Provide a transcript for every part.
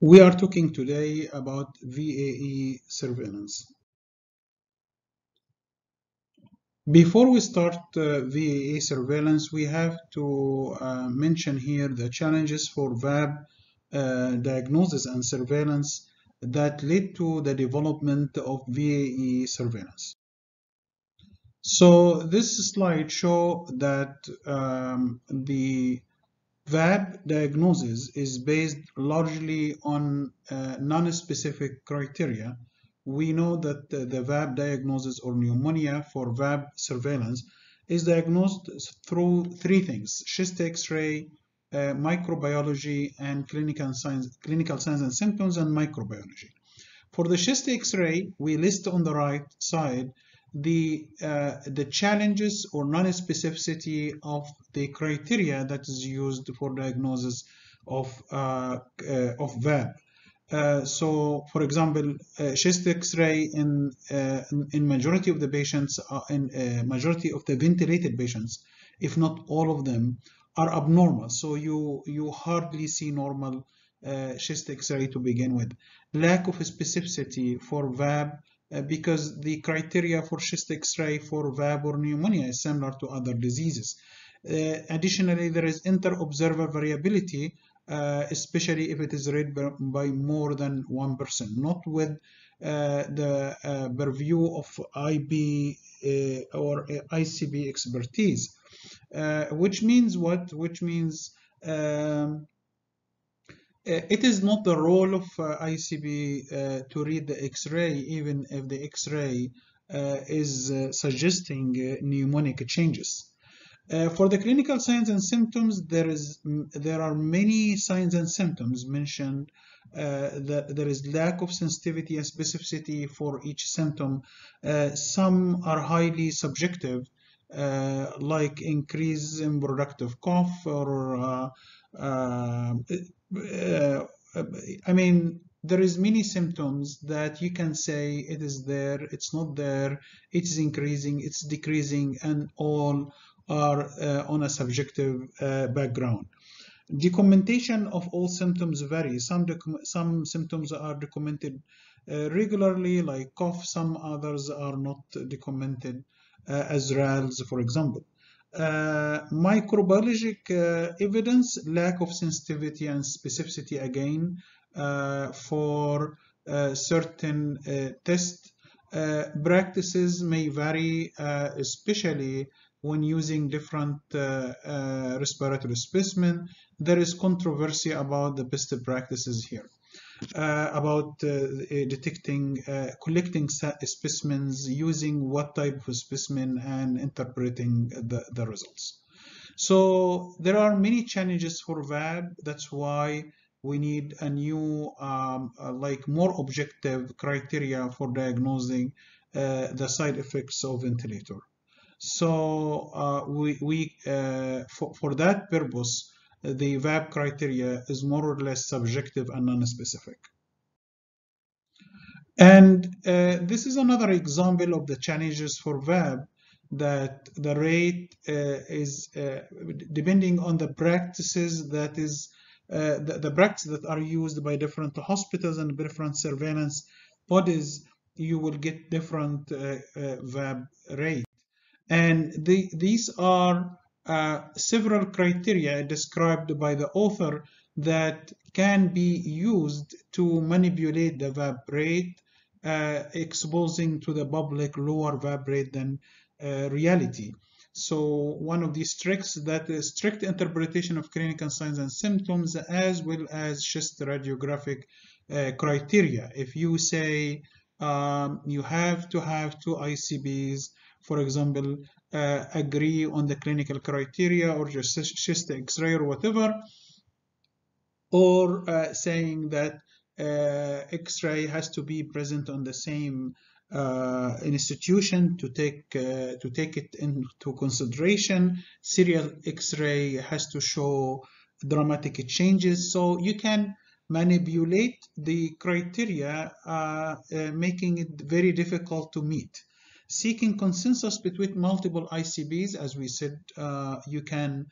We are talking today about VAE surveillance. Before we start uh, VAE surveillance, we have to uh, mention here the challenges for VAB uh, diagnosis and surveillance that led to the development of VAE surveillance. So this slide show that um, the VAB diagnosis is based largely on uh, non-specific criteria we know that the, the VAB diagnosis or pneumonia for VAB surveillance is diagnosed through three things, chest x-ray, uh, microbiology, and clinical signs, clinical signs and symptoms, and microbiology. For the chest x-ray, we list on the right side the, uh, the challenges or non-specificity of the criteria that is used for diagnosis of, uh, uh of VAB. Uh, so, for example, uh, chest X-ray in, uh, in majority of the patients, in majority of the ventilated patients, if not all of them, are abnormal. So you you hardly see normal chest X-ray to begin with. Lack of specificity for VAB because the criteria for chest X-ray for VAB or pneumonia is similar to other diseases. additionally, there is inter-observer variability uh, especially if it is read by more than one person, not with uh, the uh, purview of IB uh, or uh, ICB expertise, uh, which means what? Which means um, it is not the role of ICB to read the X-ray, even if the X-ray is suggesting pneumonic changes. Uh, for the clinical signs and symptoms, there is there are many signs and symptoms mentioned. Uh, that there is lack of sensitivity and specificity for each symptom. Uh, some are highly subjective, uh, like increase in productive cough or uh, uh, I mean there is many symptoms that you can say it is there, it's not there, it is increasing, it's decreasing, and all are uh, on a subjective uh, background. Documentation of all symptoms vary. Some, some symptoms are documented uh, regularly, like cough. Some others are not documented as rales, for example. Uh, microbiologic uh, evidence, lack of sensitivity and specificity again uh, for certain tests. practices may vary, especially when using different uh, uh, respiratory specimen. There is controversy about the best practices here. Uh, about uh, detecting, uh, collecting specimens, using what type of specimen, and interpreting the, the results. So there are many challenges for VAB. That's why we need a new, um, uh, like more objective criteria for diagnosing the side effects of ventilator. So uh, we, we uh, for, for that purpose, the VAB criteria is more or less subjective and non-specific. And uh, this is another example of the challenges for VAB that the rate uh, is uh, depending on the practices that is uh, the, the practices that are used by different hospitals and different surveillance bodies, you will get different VAB rate. And the, these are uh, several criteria described by the author that can be used to manipulate the VAB rate, uh, exposing to the public lower VAB rate than uh, reality. So one of these tricks that is strict interpretation of clinical signs and symptoms as well as just radiographic uh, criteria. If you say um, you have to have two ICBs for example, uh, agree on the clinical criteria or just chest x-ray or whatever, or uh, saying that uh, x-ray has to be present on the same uh, institution to take uh, to take it into consideration. Serial X-ray has to show dramatic changes, so you can manipulate the criteria, uh, making it very difficult to meet seeking consensus between multiple ICBs. As we said, uh, you can uh,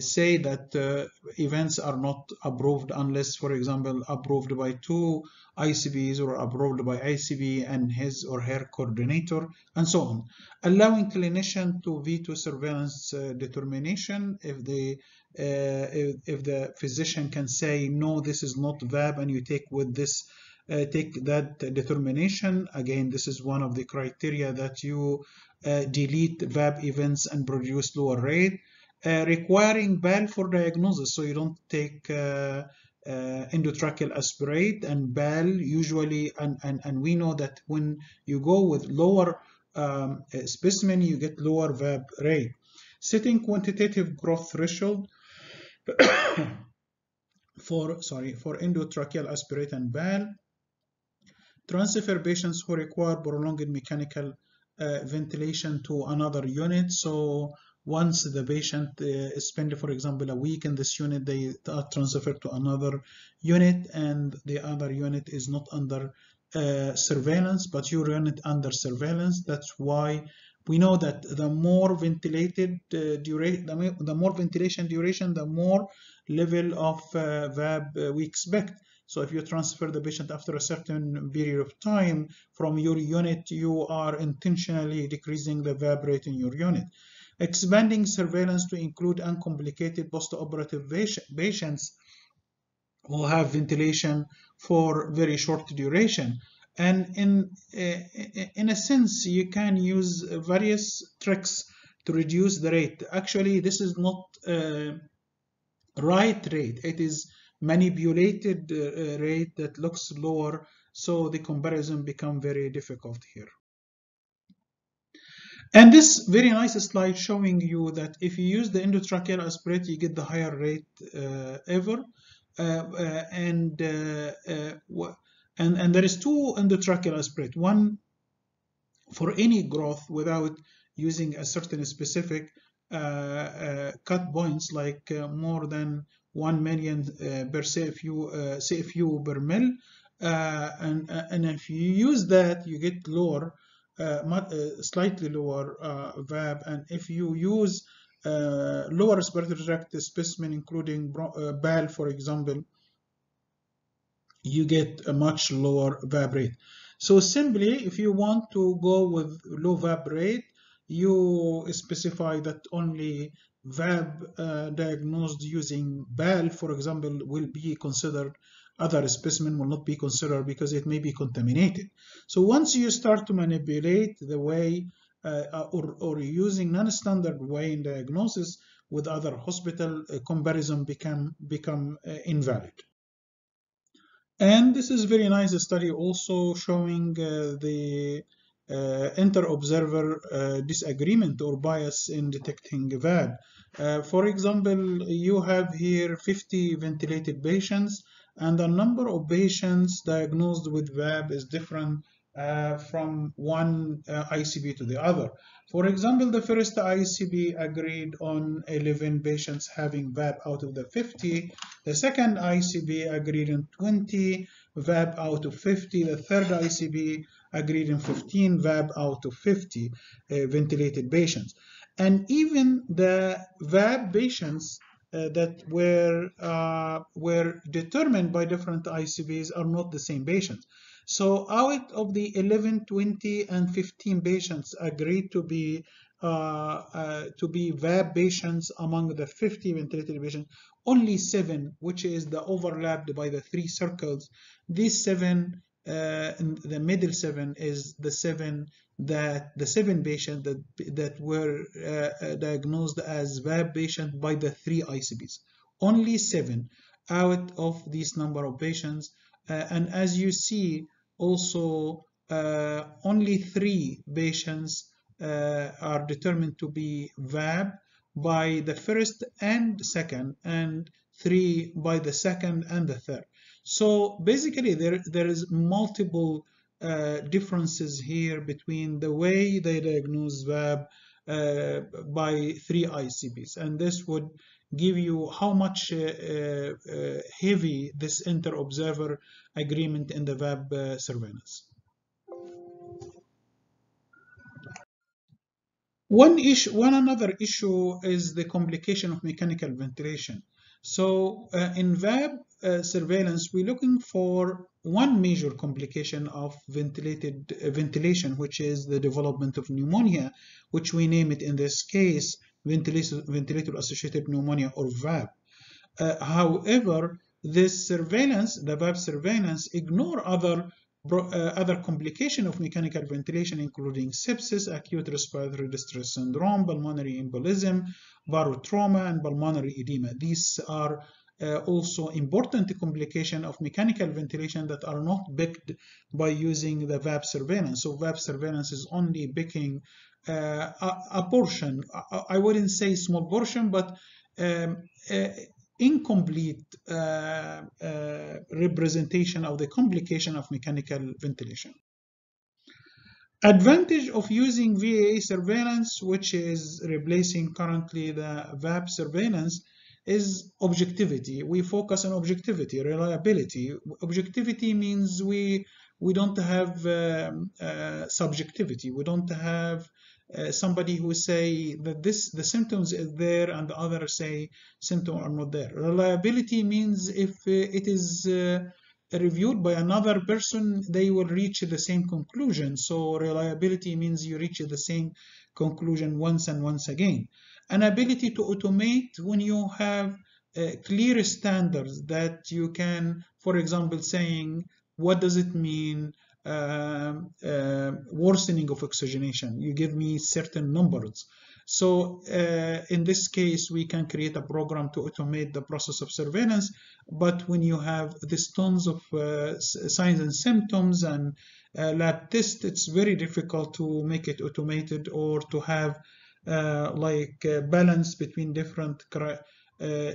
say that uh, events are not approved unless, for example, approved by two ICBs or approved by ICB and his or her coordinator, and so on. Allowing clinician to veto surveillance uh, determination if the if, if the physician can say no, this is not VAB, and you take with this uh, take that determination. Again, this is one of the criteria that you uh, delete VAB events and produce lower rate. Uh, requiring BAL for diagnosis, so you don't take uh, uh, endotracheal aspirate and BAL usually, and, and, and we know that when you go with lower um, specimen, you get lower VAB rate. Setting quantitative growth threshold for, sorry, for endotracheal aspirate and BAL. Transfer patients who require prolonged mechanical uh, ventilation to another unit. So once the patient uh, spend, for example, a week in this unit, they are transferred to another unit and the other unit is not under uh, surveillance, but your unit under surveillance. That's why we know that the more ventilated uh, duration, the, the, more ventilation duration, the more level of uh, VAB uh, we expect. So if you transfer the patient after a certain period of time from your unit, you are intentionally decreasing the VAB rate in your unit. Expanding surveillance to include uncomplicated postoperative patients who have ventilation for very short duration. And in, uh, in a sense, you can use various tricks to reduce the rate. Actually, this is not uh, right rate. It is manipulated uh, rate that looks lower so the comparison become very difficult here and this very nice slide showing you that if you use the endotracheal aspirate you get the higher rate uh, ever uh, uh and, uh, uh, and and there is two endotracheal aspirate one for any growth without using a certain specific cut points like more than 1 million uh, per CFU, uh, CFU per mil. Uh, and, and if you use that, you get lower, Uh, uh, slightly lower uh, VAB. And if you use lower respiratory tract specimen, including BAL, for example, you get a much lower VAB rate. So simply, if you want to go with low VAB rate, you specify that only VAB uh, diagnosed using BAL, for example, will be considered, other specimen will not be considered because it may be contaminated. So once you start to manipulate the way uh, or, or using non-standard way in diagnosis with other hospital, uh, comparison become, become uh, invalid. And this is very nice study also showing uh, the uh, inter-observer uh, disagreement or bias in detecting. Uh, for example, you have here 50 ventilated patients and the number of patients diagnosed with VAB is different uh, from one uh, ICB to the other. For example, the first ICB agreed on 11 patients having VAB out of the 50. The second ICB agreed on 20 VAB out of 50. The third ICB agreed on 15 VAB out of 50 uh, ventilated patients and even the VAB patients that were uh, were determined by different ICBs are not the same patients. So out of the 11, 20, and 15 patients agreed to be uh, uh to be VAB patients among the 50 ventilated patients, only seven, which is the overlapped by the three circles. These seven, uh, the middle seven is the seven that the seven patients that, that were uh, uh diagnosed as VAB patients by the three ICBs. Only seven out of this number of patients. Uh, and as you see, also uh, only three patients uh, are determined to be VAB by the first and second, and three by the second and the third. So basically, there, there is multiple uh, differences here between the way they diagnose VAB uh, by three ICBs. And this would give you how much uh, uh heavy this inter-observer agreement in the VAB uh, surveillance. One issue, one another issue is the complication of mechanical ventilation. So uh, in VAB uh, surveillance, we're looking for one major complication of ventilated uh, ventilation, which is the development of pneumonia, which we name it in this case ventilator-associated pneumonia or VAB. Uh, however, this surveillance, the VAB surveillance, ignore other other complication of mechanical ventilation, including sepsis, acute respiratory distress syndrome, pulmonary embolism, barotrauma, and pulmonary edema. These are uh, also important complication of mechanical ventilation that are not picked by using the VAB surveillance. So VAB surveillance is only picking uh, a, a, portion. I, I, wouldn't say small portion, but um, uh, incomplete uh, uh, representation of the complication of mechanical ventilation. Advantage of using VAE surveillance, which is replacing currently the VAB surveillance, is objectivity. We focus on objectivity, reliability. Objectivity means we we don't have um, uh, subjectivity. We don't have uh, somebody who say that this the symptoms is there and the other say symptom are not there. Reliability means if uh, it is uh, reviewed by another person, they will reach the same conclusion. So reliability means you reach the same conclusion once and once again. An ability to automate when you have uh, clear standards that you can, for example, saying what does it mean worsening of oxygenation. You give me certain numbers. So uh, in this case, we can create a program to automate the process of surveillance. But when you have these tons of uh, signs and symptoms and uh, lab tests, it's very difficult to make it automated or to have uh, like balance between different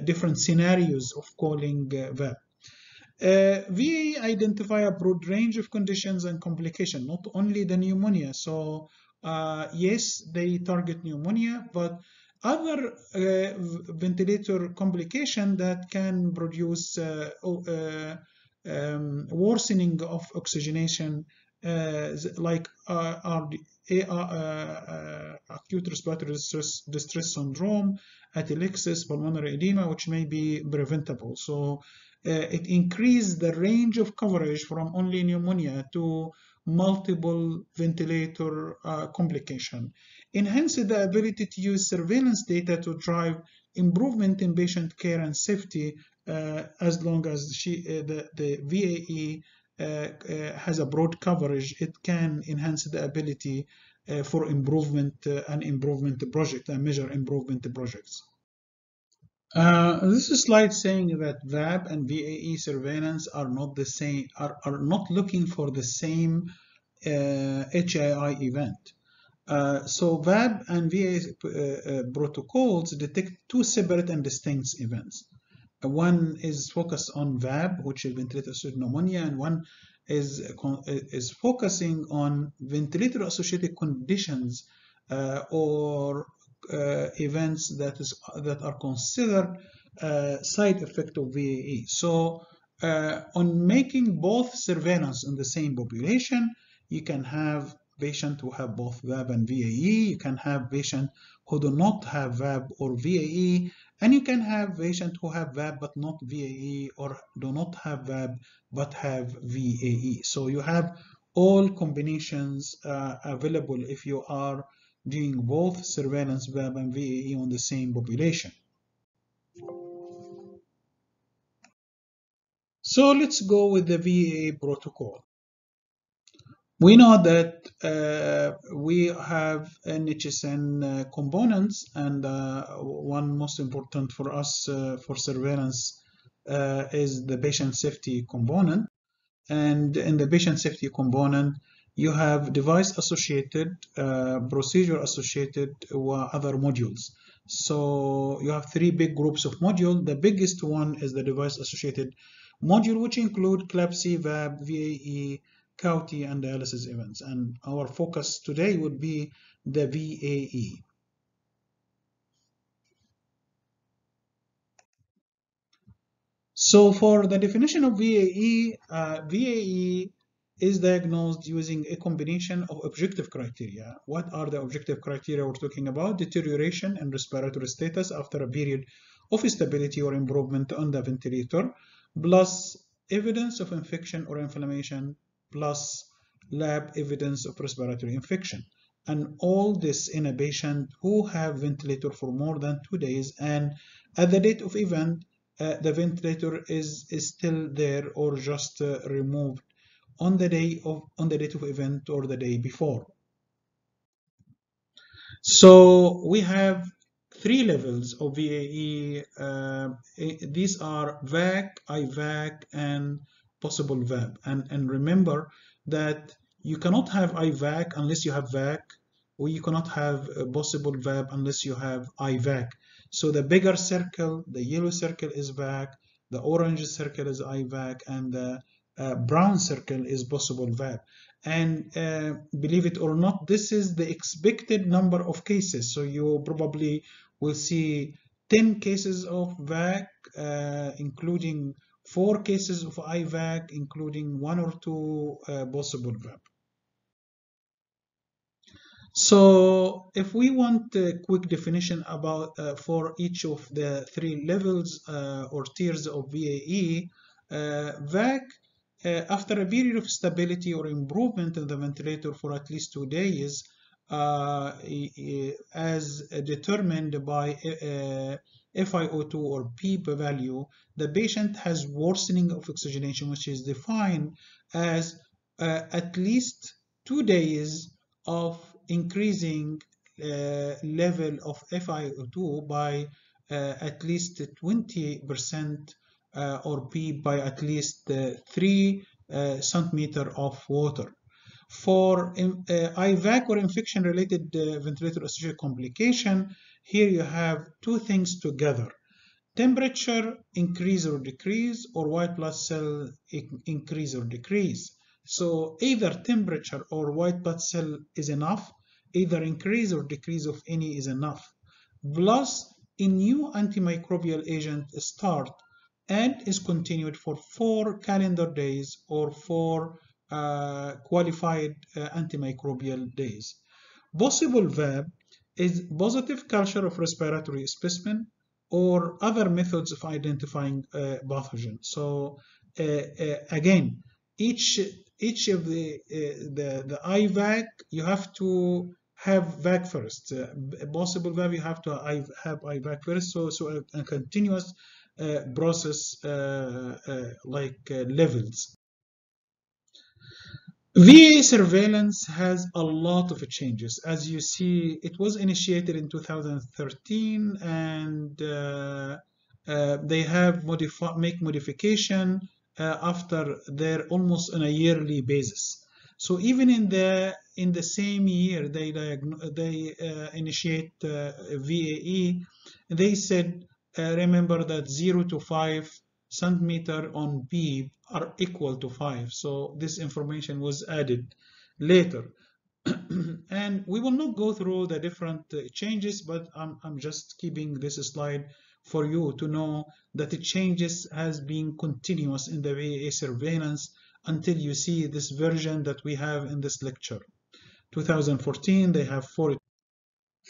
different scenarios of calling VAB. Uh, we identify a broad range of conditions and complications, not only the pneumonia. So uh, yes, they target pneumonia, but other uh, ventilator complication that can produce uh, uh, um, worsening of oxygenation, uh, like RD, acute respiratory distress, distress syndrome, atelectasis, pulmonary edema, which may be preventable. So it increased the range of coverage from only pneumonia to multiple ventilator uh, complication. Enhanced the ability to use surveillance data to drive improvement in patient care and safety uh, as long as she, uh, the, the VAE uh, uh, has a broad coverage, it can enhance the ability for improvement and improvement project and measure improvement projects. Uh, this is slide saying that VAB and VAE surveillance are not the same, are, are not looking for the same uh, HAI event. Uh, so VAB and VAE uh, uh, protocols detect two separate and distinct events. Uh, one is focused on VAB, which is ventilator-associated pneumonia, and one is, is focusing on ventilator-associated conditions or events that is that are considered uh, side effect of VAE. So uh, on making both surveillance in the same population, you can have patients who have both VAB and VAE. You can have patients who do not have VAB or VAE, and you can have patients who have VAB but not VAE or do not have VAB but have VAE. So you have all combinations uh, available if you are doing both surveillance web and VAE on the same population. So let's go with the VAE protocol. We know that uh, we have NHSN uh, components and uh, one most important for us uh, for surveillance uh, is the patient safety component. And in the patient safety component, you have device associated, uh, procedure associated other modules. So you have three big groups of module. The biggest one is the device associated module, which include CLABSI, VAB, VAE, CAUTI, and dialysis events. And our focus today would be the VAE. So for the definition of VAE, uh, VAE is diagnosed using a combination of objective criteria. What are the objective criteria we're talking about? Deterioration in respiratory status after a period of stability or improvement on the ventilator, plus evidence of infection or inflammation, plus lab evidence of respiratory infection. And all this in a patient who have ventilator for more than two days and at the date of event, uh, the ventilator is, is still there or just uh, removed on the day of on the date of event or the day before. So we have three levels of VAE. Uh, these are VAC, IVAC, and possible VAB. And, and remember that you cannot have IVAC unless you have VAC, or you cannot have a possible VAB unless you have IVAC. So the bigger circle, the yellow circle is VAC, the orange circle is IVAC, and the uh, brown circle is possible VAB. And uh, believe it or not, this is the expected number of cases. So you probably will see 10 cases of VAC, uh, including four cases of IVAC, including one or two uh, possible VAB. So if we want a quick definition about uh, for each of the three levels or tiers of VAE, uh, VAC after a period of stability or improvement in the ventilator for at least two days, uh, as determined by uh, FiO2 or PEEP value, the patient has worsening of oxygenation, which is defined as uh, at least two days of increasing uh, level of FiO2 by uh, at least 20% uh, or P by at least uh, 3 uh, centimeter of water. For IVAC or infection-related ventilator-associated complication, here you have two things together. Temperature increase or decrease or white blood cell increase or decrease. So either temperature or white blood cell is enough, either increase or decrease of any is enough. Plus, a new antimicrobial agent start and is continued for four calendar days or four uh, qualified uh, antimicrobial days. Possible VAB is positive culture of respiratory specimen or other methods of identifying uh, pathogen. So uh, uh, again, each each of the uh, the the IVAC you have to have VAC first. possible VAB you have to have IVAC first. So so a, a continuous process uh, uh, like levels. VA surveillance has a lot of changes. As you see, it was initiated in 2013 and uh, uh, they have modify, make modification uh, after they're almost on a yearly basis. So even in the in the same year they they initiate VAE, they said uh, remember that 0 to 5 centimeter on B are equal to 5. So this information was added later. and we will not go through the different uh, changes, but I'm, I'm just keeping this slide for you to know that the changes has been continuous in the VA surveillance until you see this version that we have in this lecture. 2014, they have four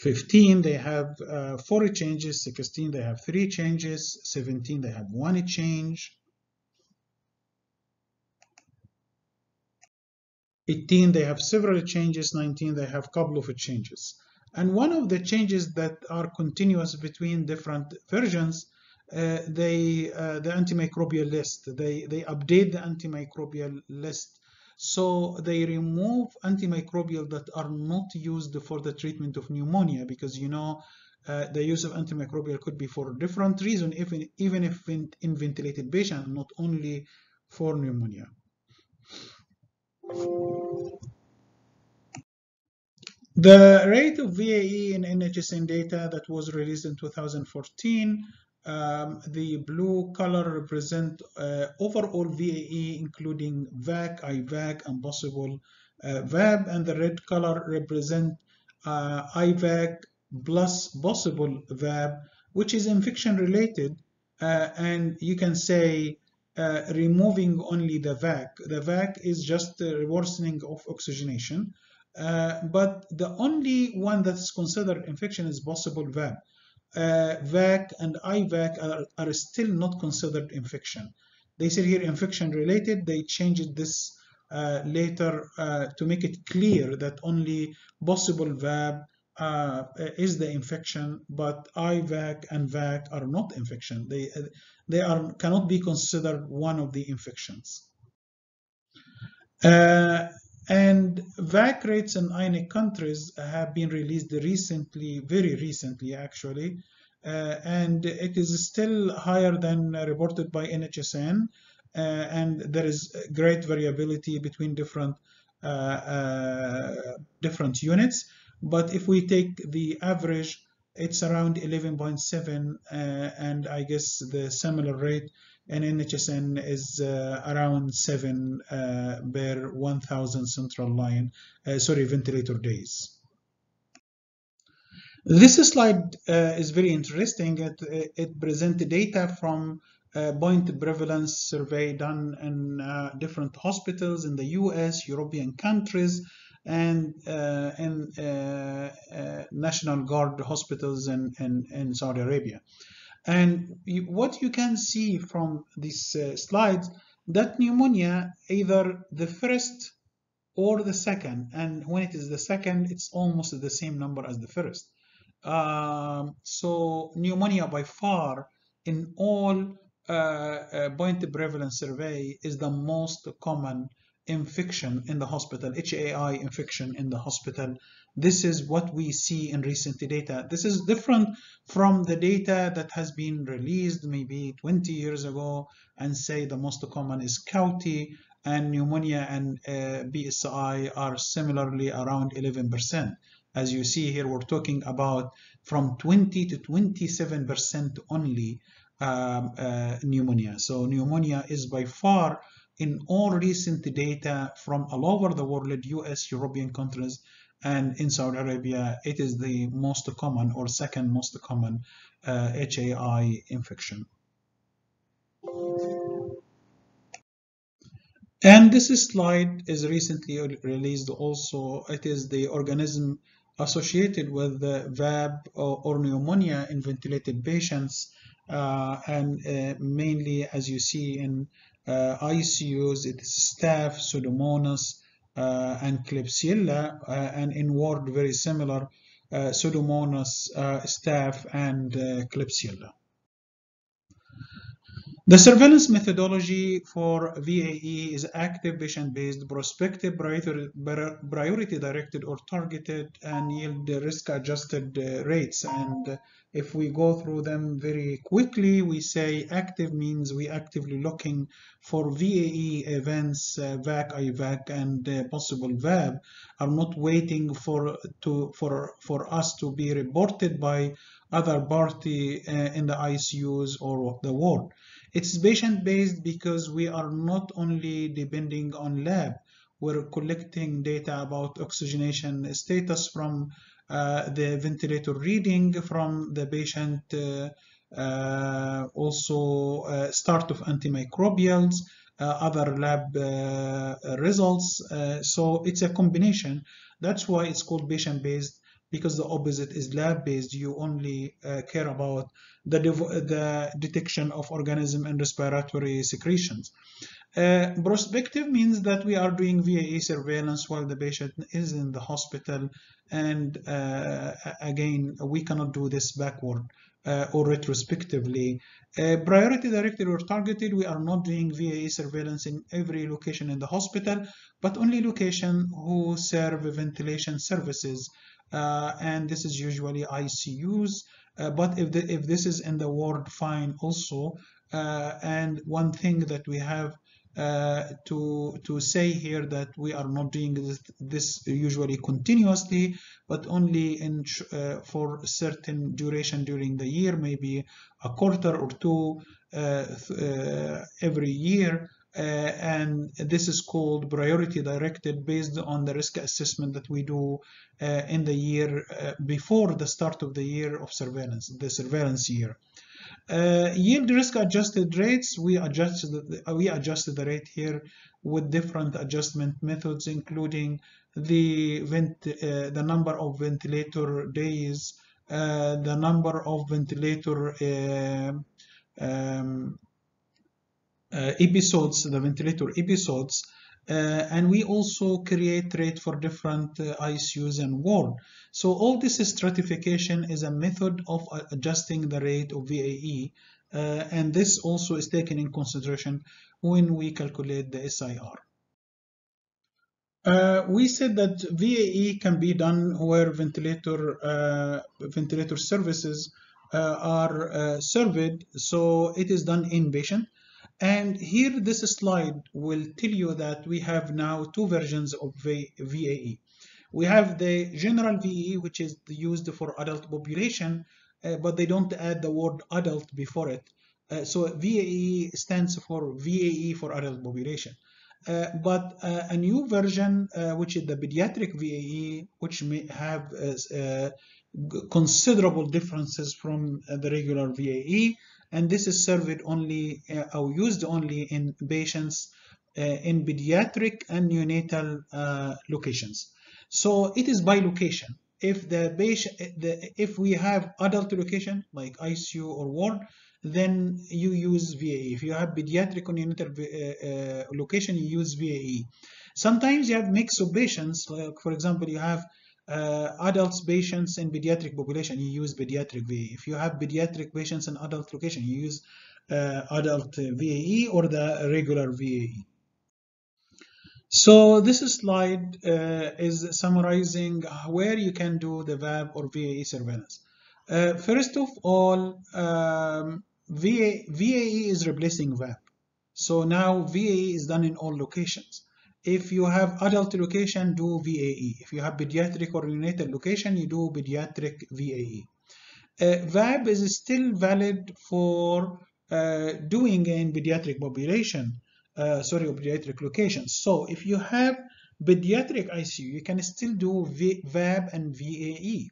15 they have uh, 40 changes 16 they have three changes 17 they have one change. 18 they have several changes 19 they have couple of changes. And one of the changes that are continuous between different versions uh, they uh, the antimicrobial list. They they update the antimicrobial list so they remove antimicrobial that are not used for the treatment of pneumonia because you know uh, the use of antimicrobial could be for different reason, even, even if in, in ventilated patient, not only for pneumonia. The rate of VAE in NHSN data that was released in 2014 um, the blue color represent uh, overall VAE, including VAC, IVAC, and possible uh, VAB, and the red color represent uh, IVAC plus possible VAB, which is infection related, uh, and you can say uh, removing only the VAC. The VAC is just a worsening of oxygenation, uh, but the only one that is considered infection is possible VAB. Uh, VAC and IVAC are, are still not considered infection. They say here infection related, they changed this uh, later uh, to make it clear that only possible VAB uh, is the infection, but IVAC and VAC are not infection. They they are cannot be considered one of the infections. Uh, and VAC rates in INICC countries have been released recently, very recently actually, uh, and it is still higher than reported by NHSN, uh, and there is great variability between different uh, uh, different units. But if we take the average, it's around 11.7, uh, and I guess the similar rate in NHSN is uh, around 7 uh, per 1,000 central line, uh, sorry, ventilator days. This slide uh, is very interesting. It, it presents data from a point prevalence survey done in uh, different hospitals in the US, European countries, and uh, in uh, uh, National Guard hospitals in, in, in, Saudi Arabia. And what you can see from these uh, slides, that pneumonia, either the first or the second, and when it is the second, it's almost the same number as the first. Um, so pneumonia by far in all uh, uh, point prevalence survey is the most common infection in the hospital, HAI infection in the hospital. This is what we see in recent data. This is different from the data that has been released maybe 20 years ago and say the most common is CAUTI and pneumonia and uh, BSI are similarly around 11%. As you see here, we're talking about from 20 to 27% only um, uh, pneumonia. So pneumonia is by far in all recent data from all over the world, US, European countries, and in Saudi Arabia, it is the most common or second most common uh, HAI infection. And this slide is recently released also. It is the organism associated with the VAB or, or pneumonia in ventilated patients. Uh, and uh, mainly, as you see in uh, ICUs, it is staph, Pseudomonas, and Klebsiella, and in word very similar, Pseudomonas, staph, and Klebsiella. The surveillance methodology for VAE is active patient-based, prospective, priority-directed or targeted, and yield risk-adjusted rates. And if we go through them very quickly, we say active means we actively looking for VAE events, uh, VAC, IVAC, and uh, possible VAB are not waiting for to for for us to be reported by other party uh, in the ICUs or the ward. It's patient-based because we are not only depending on lab, we're collecting data about oxygenation status from uh, the ventilator reading from the patient, uh, uh, also start of antimicrobials, other lab results. so it's a combination. That's why it's called patient-based because the opposite is lab-based. You only uh, care about the, the detection of organism and respiratory secretions. Uh, prospective means that we are doing VAE surveillance while the patient is in the hospital and uh, again we cannot do this backward uh, or retrospectively. Uh, priority directed or targeted, we are not doing VAE surveillance in every location in the hospital, but only location who serve ventilation services. Uh, and this is usually ICUs. Uh, but if, the, if this is in the ward, fine also. Uh, and one thing that we have uh, to to say here that we are not doing this, this usually continuously but only in uh, for certain duration during the year maybe a quarter or two uh every year uh, and this is called priority directed based on the risk assessment that we do in the year before the start of the year of surveillance the surveillance year. Uh, yield risk adjusted rates, we adjusted, we adjusted the rate here with different adjustment methods, including the, vent, uh, the number of ventilator days, uh, the number of ventilator uh, um, uh, episodes, the ventilator episodes, uh, and we also create rate for different uh, ICUs and ward. So all this stratification is a method of adjusting the rate of VAE, uh, and this also is taken in consideration when we calculate the SIR. Uh, we said that VAE can be done where ventilator uh, ventilator services uh, are served, so it is done inpatient. And here, this slide will tell you that we have now two versions of VAE. We have the general VAE, which is used for adult population, uh, but they don't add the word adult before it. Uh, so VAE stands for VAE for adult population. Uh, but uh, a new version, uh, which is the pediatric VAE, which may have uh, considerable differences from the regular VAE, and this is served only uh, or used only in patients uh, in pediatric and neonatal uh, locations. So it is by location. If the patient, the, if we have adult location like ICU or ward, then you use VAE. If you have pediatric or neonatal uh, uh, location, you use VAE. Sometimes you have mix of patients, like for example, you have uh, adults patients in pediatric population, you use pediatric VAE. If you have pediatric patients in adult location, you use uh, adult VAE or the regular VAE. So this slide uh, is summarizing where you can do the VAB or VAE surveillance. Uh, first of all, um, VA, VAE is replacing VAB. So now VAE is done in all locations. If you have adult location, do VAE. If you have pediatric or neonatal location, you do pediatric VAE. Uh, VAB is still valid for uh, doing in pediatric population, uh, sorry, pediatric locations. So if you have pediatric ICU, you can still do v VAB and VAE.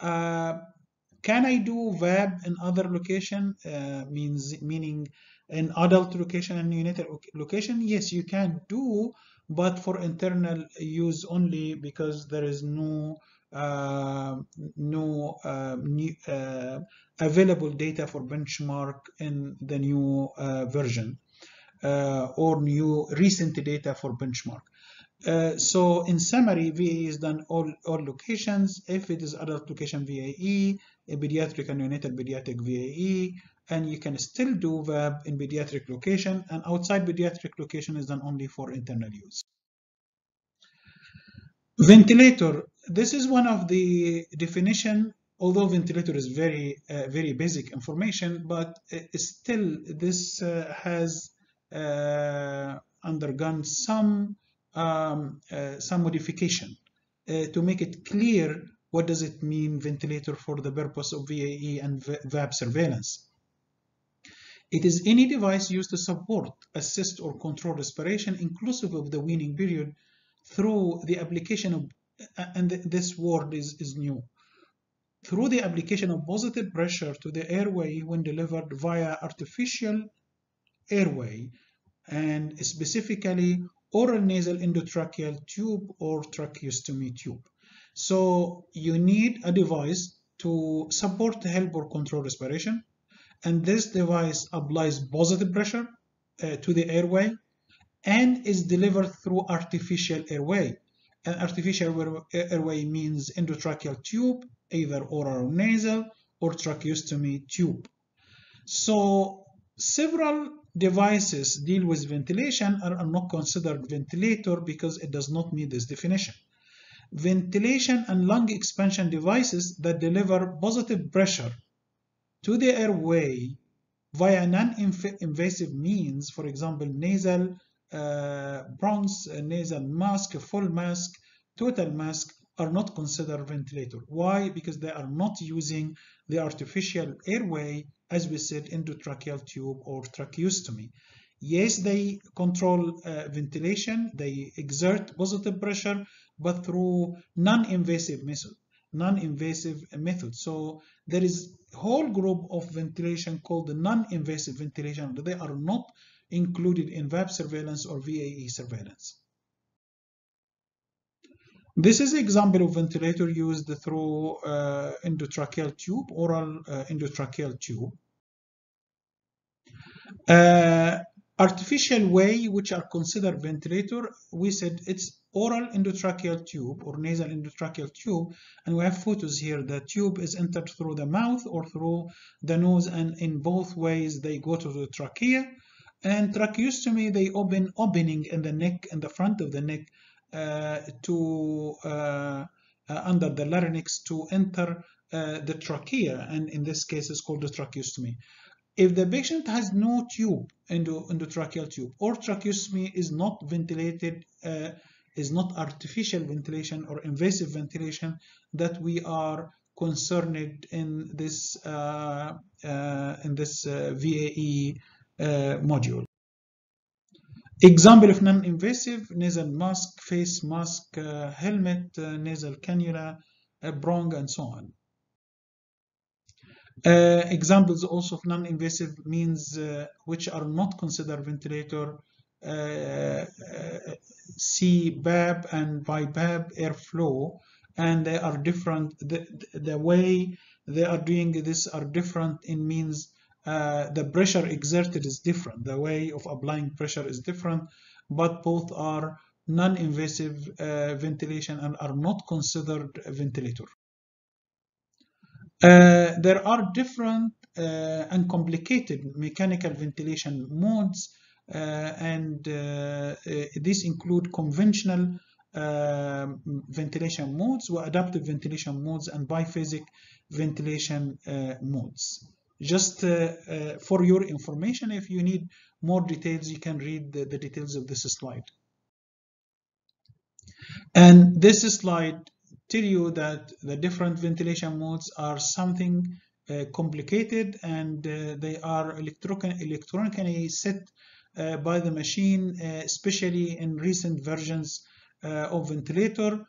Uh, can I do VAB in other location? Uh, means meaning in adult location and neonatal location? Yes, you can do, but for internal use only because there is no uh, no uh, new, uh, available data for benchmark in the new uh, version uh, or new recent data for benchmark. Uh, so in summary, VAE is done all, all locations. If it is adult location VAE, a pediatric and neonatal pediatric VAE, and you can still do VAB in pediatric location and outside pediatric location is done only for internal use. Ventilator, this is one of the definition, although ventilator is very, uh, very basic information, but still this uh, has uh, undergone some, um, uh, some modification uh, to make it clear what does it mean ventilator for the purpose of VAE and VAB surveillance. It is any device used to support, assist, or control respiration, inclusive of the weaning period, through the application of, and this word is, is new, through the application of positive pressure to the airway when delivered via artificial airway, and specifically oral nasal endotracheal tube or tracheostomy tube. So you need a device to support, help, or control respiration and this device applies positive pressure uh, to the airway and is delivered through artificial airway. An artificial airway means endotracheal tube, either oral or nasal, or tracheostomy tube. So several devices deal with ventilation are, are not considered ventilator because it does not meet this definition. Ventilation and lung expansion devices that deliver positive pressure to the airway via non-invasive means, for example, nasal uh, bronze, uh, nasal mask, full mask, total mask, are not considered ventilator. Why? Because they are not using the artificial airway, as we said, endotracheal tube or tracheostomy. Yes, they control uh, ventilation, they exert positive pressure, but through non-invasive method. Non-invasive method. So there is whole group of ventilation called the non-invasive ventilation. They are not included in VAP surveillance or VAE surveillance. This is example of ventilator used through uh, endotracheal tube, oral uh, endotracheal tube. Uh, artificial way, which are considered ventilator, we said it's oral endotracheal tube or nasal endotracheal tube, and we have photos here. The tube is entered through the mouth or through the nose, and in both ways they go to the trachea. And tracheostomy, they open opening in the neck, in the front of the neck, uh, to uh, uh, under the larynx to enter the trachea, and in this case, it's called the tracheostomy. If the patient has no tube, endo, endotracheal tube, or tracheostomy is not ventilated, uh, is not artificial ventilation or invasive ventilation, that we are concerned in this uh, uh, in this VAE module. Example of non-invasive nasal mask, face mask, uh, helmet, uh, nasal cannula, uh, brong, and so on. Uh, examples also of non-invasive means uh, which are not considered ventilator uh, CPAP and BiPAP airflow and they are different the, the way they are doing this are different in means uh, the pressure exerted is different. The way of applying pressure is different, but both are non-invasive uh, ventilation and are not considered a ventilator. Uh, there are different uh, and complicated mechanical ventilation modes, uh, and these include conventional ventilation modes, or adaptive ventilation modes, and biphasic ventilation modes. Just uh, uh, for your information, if you need more details, you can read the, the details of this slide. And this slide tell you that the different ventilation modes are something uh, complicated and uh, they are electronically set uh, by the machine, uh, especially in recent versions of ventilator.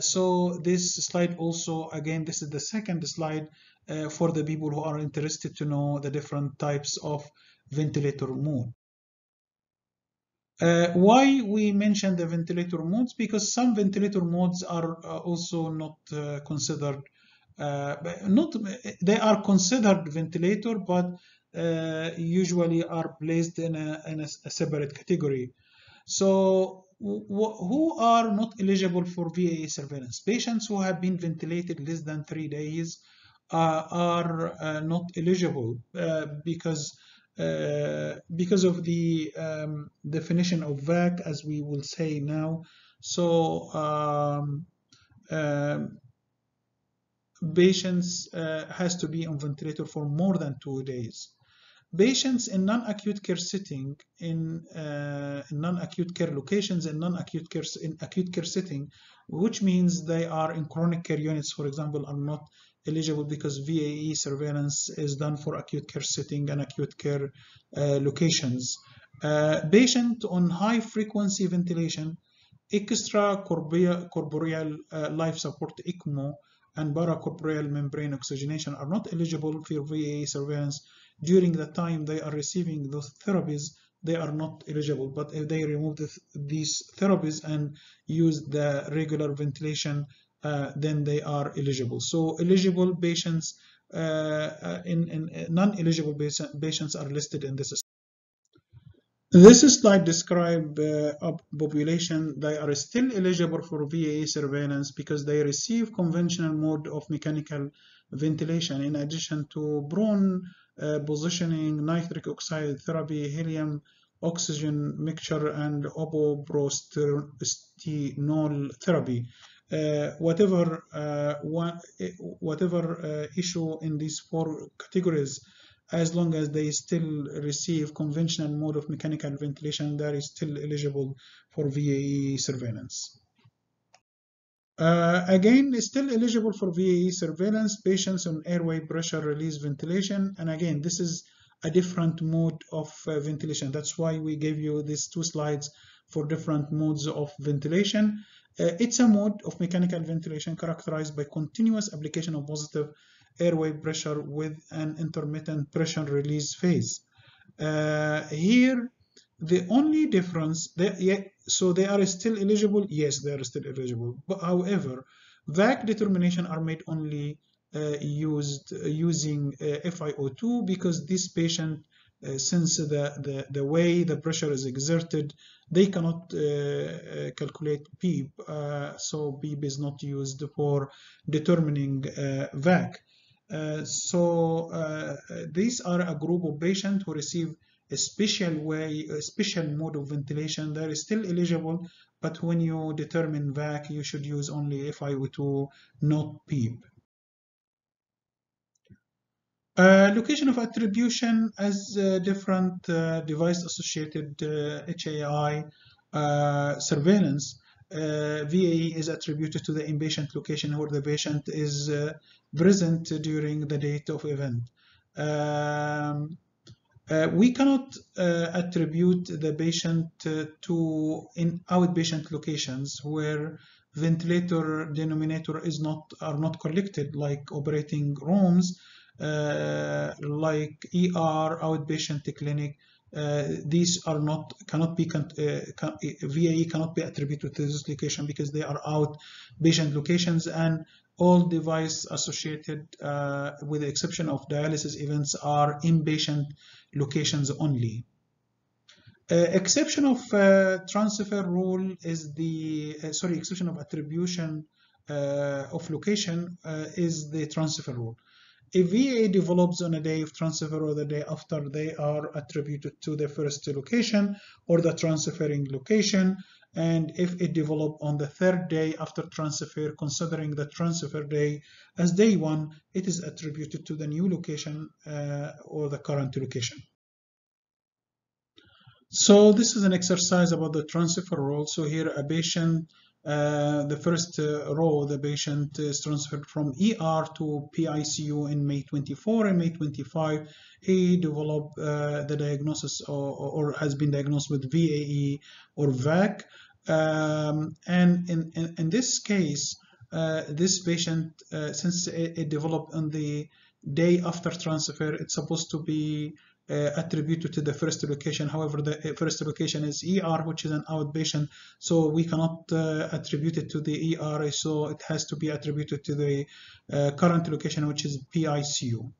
so this slide also, again, this is the second slide uh, for the people who are interested to know the different types of ventilator mode. Uh, why we mention the ventilator modes? Because some ventilator modes are uh, also not uh, considered, uh, not they are considered ventilator, but uh, usually are placed in a, in a, a separate category. So who are not eligible for VAE surveillance? Patients who have been ventilated less than three days uh, are uh, not eligible uh, because because of the um, definition of VAC, as we will say now. So um, um, patients uh, has to be on ventilator for more than two days. Patients in non-acute care setting, in, uh, in non-acute care locations, in non-acute care in acute care setting, which means they are in chronic care units, for example, are not eligible because VAE surveillance is done for acute care setting and acute care uh, locations. Uh, patient on high frequency ventilation, extra corporeal uh, life support ECMO and paracorporeal membrane oxygenation are not eligible for VAE surveillance during the time they are receiving those therapies they are not eligible but if they remove the, these therapies and use the regular ventilation uh, then they are eligible. So eligible patients uh, uh in, in uh, non-eligible patients are listed in this. This slide describes uh, a population that are still eligible for VAE surveillance because they receive conventional mode of mechanical ventilation in addition to prone uh, positioning, nitric oxide therapy, helium oxygen mixture, and epoprostenol therapy. Uh, whatever uh, one, whatever uh, issue in these four categories, as long as they still receive conventional mode of mechanical ventilation, they are still eligible for VAE surveillance. Uh, again, still eligible for VAE surveillance, patients on airway pressure release ventilation. And again, this is a different mode of uh, ventilation. That's why we gave you these two slides for different modes of ventilation. Uh, it's a mode of mechanical ventilation characterized by continuous application of positive airway pressure with an intermittent pressure release phase. Uh, here, the only difference, they, yeah, so they are still eligible? Yes, they are still eligible. But however, VAC determination are made only uh, used uh, using uh, FiO2 because this patient, uh, since the, the, the way the pressure is exerted, they cannot uh, uh, calculate PEEP, so PEEP is not used for determining VAC. so these are a group of patients who receive a special way, a special mode of ventilation that is still eligible, but when you determine VAC, you should use only FiO2, not PEEP. Uh, location of attribution as uh, different uh, device-associated HAI uh, surveillance. Uh, VAE is attributed to the inpatient location where the patient is uh, present during the date of event. Um, uh, we cannot uh, attribute the patient uh, to in outpatient locations where ventilator denominator is not are not collected like operating rooms uh, like ER outpatient clinic uh, these are not cannot be can, can, VAE cannot be attributed to this location because they are outpatient locations and all device associated uh, with the exception of dialysis events are inpatient locations only. Uh, exception of uh, transfer rule is the, uh, sorry, exception of attribution uh, of location uh, is the transfer rule. If VA develops on a day of transfer or the day after, they are attributed to the first location or the transferring location and if it developed on the third day after transfer, considering the transfer day as day one, it is attributed to the new location uh, or the current location. So this is an exercise about the transfer rule. So here a patient, uh, the first uh, row, the patient is transferred from ER to PICU in May 24 and May 25. He developed uh, the diagnosis or, or, has been diagnosed with VAE or VAC. Um, and in, in, in, this case, uh, this patient, uh, since it, it, developed on the day after transfer, it's supposed to be uh, attributed to the first location. However, the uh, first location is ER, which is an outpatient, so we cannot uh, attribute it to the ER, so it has to be attributed to the uh, current location, which is PICU.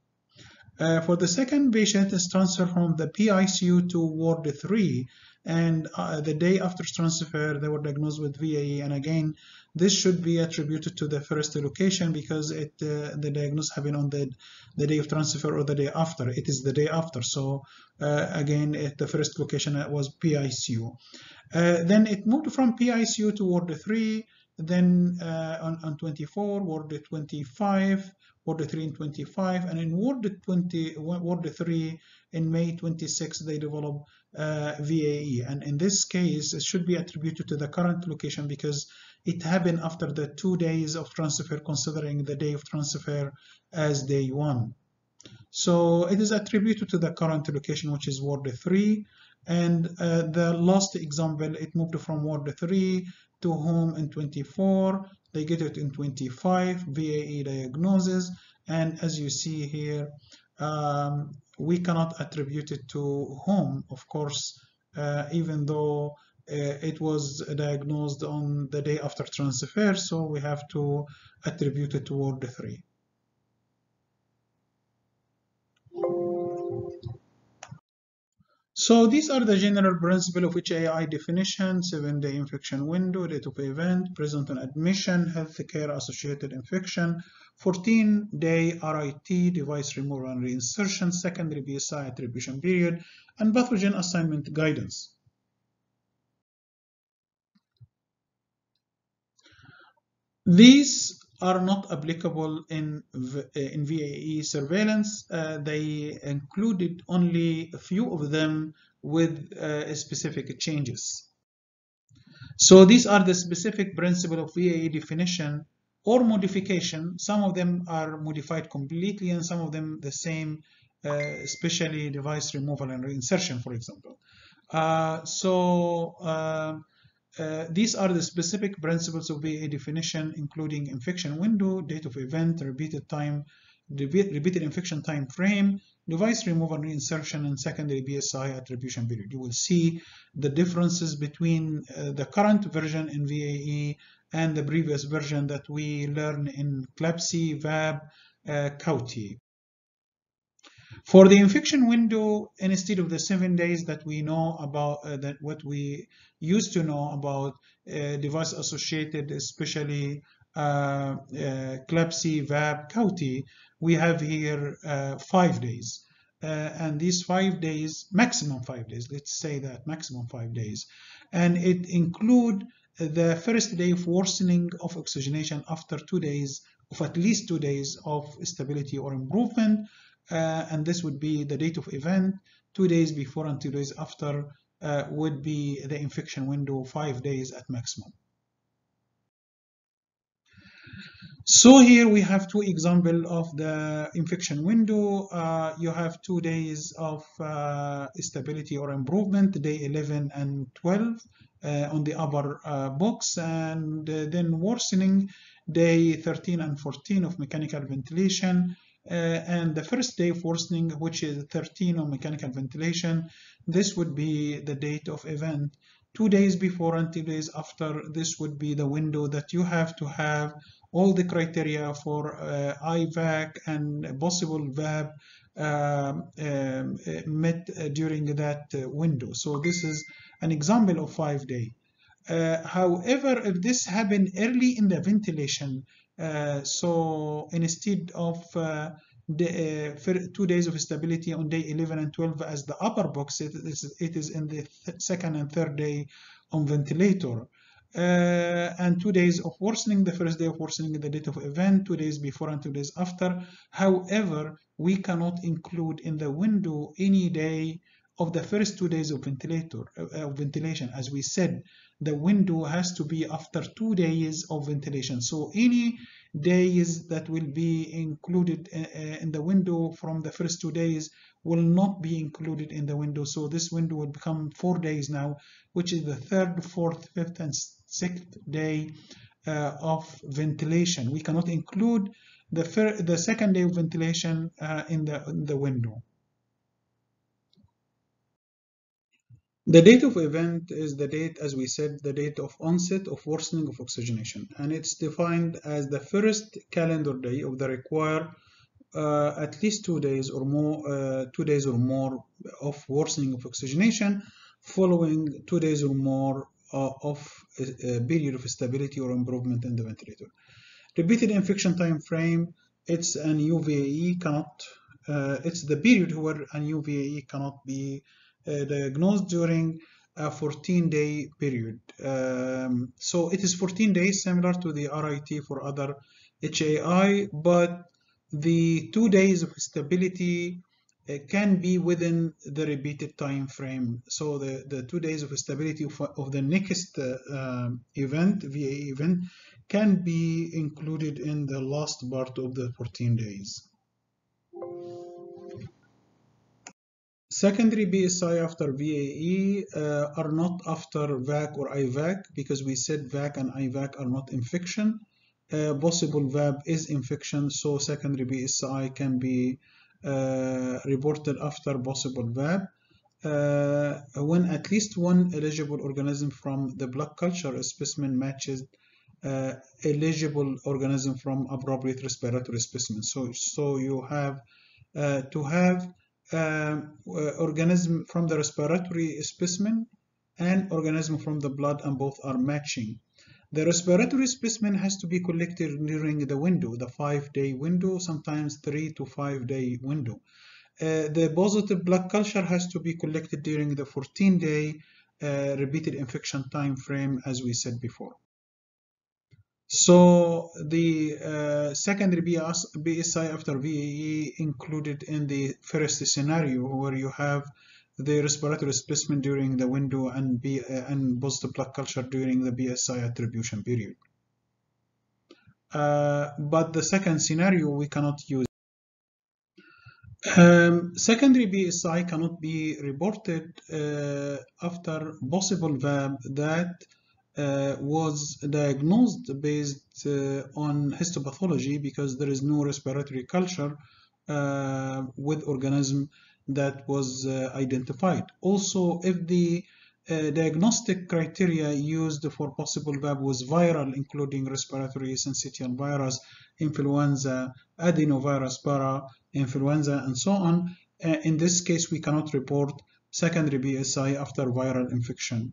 For the second patient, is transferred from the PICU to Ward 3, and uh, the day after transfer they were diagnosed with VAE and again this should be attributed to the first location because it uh, the diagnosis happened on the the day of transfer or the day after. It is the day after. So uh, again it, the first location was PICU uh, then it moved from PICU to ward 3 then uh, on, on 24 ward 25 ward 3 in 25 and in ward 20 ward 3 in May 26 they developed uh, VAE. And in this case, it should be attributed to the current location because it happened after the two days of transfer, considering the day of transfer as day one. So it is attributed to the current location, which is Ward 3. And uh, the last example, it moved from Ward 3 to home in 24. They get it in 25, VAE diagnosis. And as you see here, um, we cannot attribute it to whom, of course, uh, even though uh, it was diagnosed on the day after transfer, so we have to attribute it to ward 3. So these are the general principle of HAI definition, seven-day infection window, date of event, present on admission, healthcare associated infection, 14-day RIT, device removal and reinsertion, secondary BSI attribution period, and pathogen assignment guidance. These are not applicable in, in VAE surveillance. Uh, they included only a few of them with uh, specific changes. So these are the specific principle of VAE definition or modification. Some of them are modified completely and some of them the same, uh, especially device removal and reinsertion, for example. Uh, so uh, these are the specific principles of VAE definition, including infection window, date of event, repeated time, repeated infection time frame, device removal reinsertion, and secondary BSI attribution period. You will see the differences between uh, the current version in VAE and the previous version that we learn in CLABSI, VAB, uh, CAUTI. For the infection window, instead of the seven days that we know about, uh, that what we used to know about uh, device associated, especially uh, CLABSI, VAB, CAUTI, we have here uh, five days. Uh, and these five days, maximum five days, let's say that maximum five days. And it include the first day of worsening of oxygenation after two days of at least two days of stability or improvement, and this would be the date of event, two days before and two days after uh, would be the infection window, five days at maximum. So here we have two examples of the infection window. Uh, you have two days of uh, stability or improvement, day 11 and 12 uh, on the upper uh, box, and uh, then worsening, day 13 and 14 of mechanical ventilation, uh, and the first day of worsening, which is 13 on mechanical ventilation, this would be the date of event. Two days before and two days after, this would be the window that you have to have all the criteria for uh, IVAC and possible VAB um, um, met during that window. So this is an example of five day. Uh, however, if this happened early in the ventilation, uh, so instead of uh, the, uh, two days of stability on day 11 and 12 as the upper box, it is, it is in the th second and third day on ventilator. Uh, and two days of worsening, the first day of worsening the date of event, two days before and two days after. However, we cannot include in the window any day of the first two days of ventilator uh, of ventilation. As we said, the window has to be after two days of ventilation. So any days that will be included uh, uh, in the window from the first two days will not be included in the window. So this window will become four days now, which is the third, fourth, fifth, and sixth day uh, of ventilation. We cannot include the, the second day of ventilation uh, in, the, in the window. The date of event is the date, as we said, the date of onset of worsening of oxygenation, and it's defined as the first calendar day of the required uh, at least two days or more, uh, two days or more of worsening of oxygenation, following two days or more uh, of a, a, period of stability or improvement in the ventilator. Repeated infection time frame, it's an UVAE cannot, uh, it's the period where an UVAE cannot be uh, diagnosed during a 14 day period. Um, so it is 14 days similar to the RIT for other HAI, but the two days of stability uh, can be within the repeated time frame. So the, the two days of stability of, of the next uh, um, event, VA event, can be included in the last part of the 14 days. Secondary BSI after VAE uh, are not after VAC or IVAC because we said VAC and IVAC are not infection. Uh, possible VAB is infection, so secondary BSI can be uh, reported after possible VAB. Uh, when at least one eligible organism from the blood culture specimen matches uh, eligible organism from appropriate respiratory specimen. So, so you have uh, to have uh, organism from the respiratory specimen and organism from the blood and both are matching. The respiratory specimen has to be collected during the window, the five-day window, sometimes three to five-day window. Uh, the positive blood culture has to be collected during the 14-day uh, repeated infection time frame, as we said before. So the uh, secondary BS, BSI after VAE included in the first scenario where you have the respiratory specimen during the window and, B, uh, and positive blood culture during the BSI attribution period. Uh, but the second scenario we cannot use. Um, secondary BSI cannot be reported uh, after possible VAB that uh, was diagnosed based uh, on histopathology because there is no respiratory culture uh, with organism that was uh, identified. Also, if the uh, diagnostic criteria used for possible VAB was viral, including respiratory syncytial virus, influenza, adenovirus para, influenza, and so on. In this case, we cannot report secondary BSI after viral infection.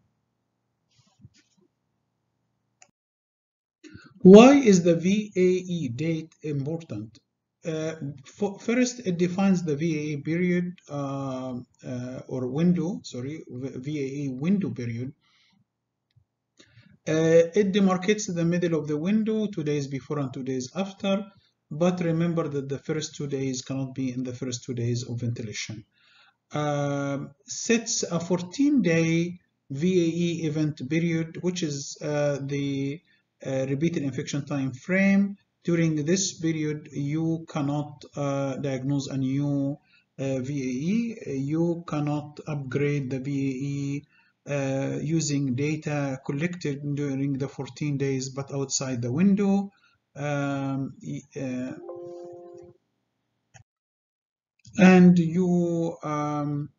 Why is the VAE date important? Uh, for, first, it defines the VAE period uh, uh, or window, sorry, VAE window period. Uh, it demarcates the middle of the window, two days before and two days after, but remember that the first two days cannot be in the first two days of ventilation. Uh, sets a 14-day VAE event period, which is uh, the repeated infection time frame during this period, you cannot uh, diagnose a new uh, VAE. You cannot upgrade the VAE uh, using data collected during the 14 days, but outside the window. Um, uh, and you um,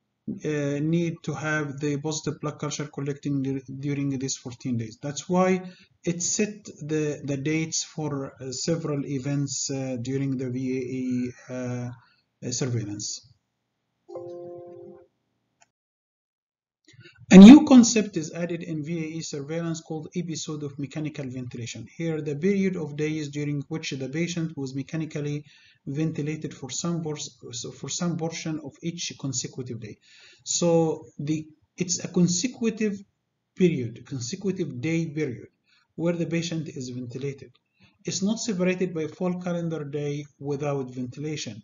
uh, need to have the positive blood culture collecting during these 14 days. That's why it set the, the dates for uh, several events uh, during the VAE uh, surveillance. A new concept is added in VAE surveillance called episode of mechanical ventilation. Here, the period of days during which the patient was mechanically ventilated for some, for some portion of each consecutive day. So the it's a consecutive period, consecutive day period where the patient is ventilated. It's not separated by full calendar day without ventilation.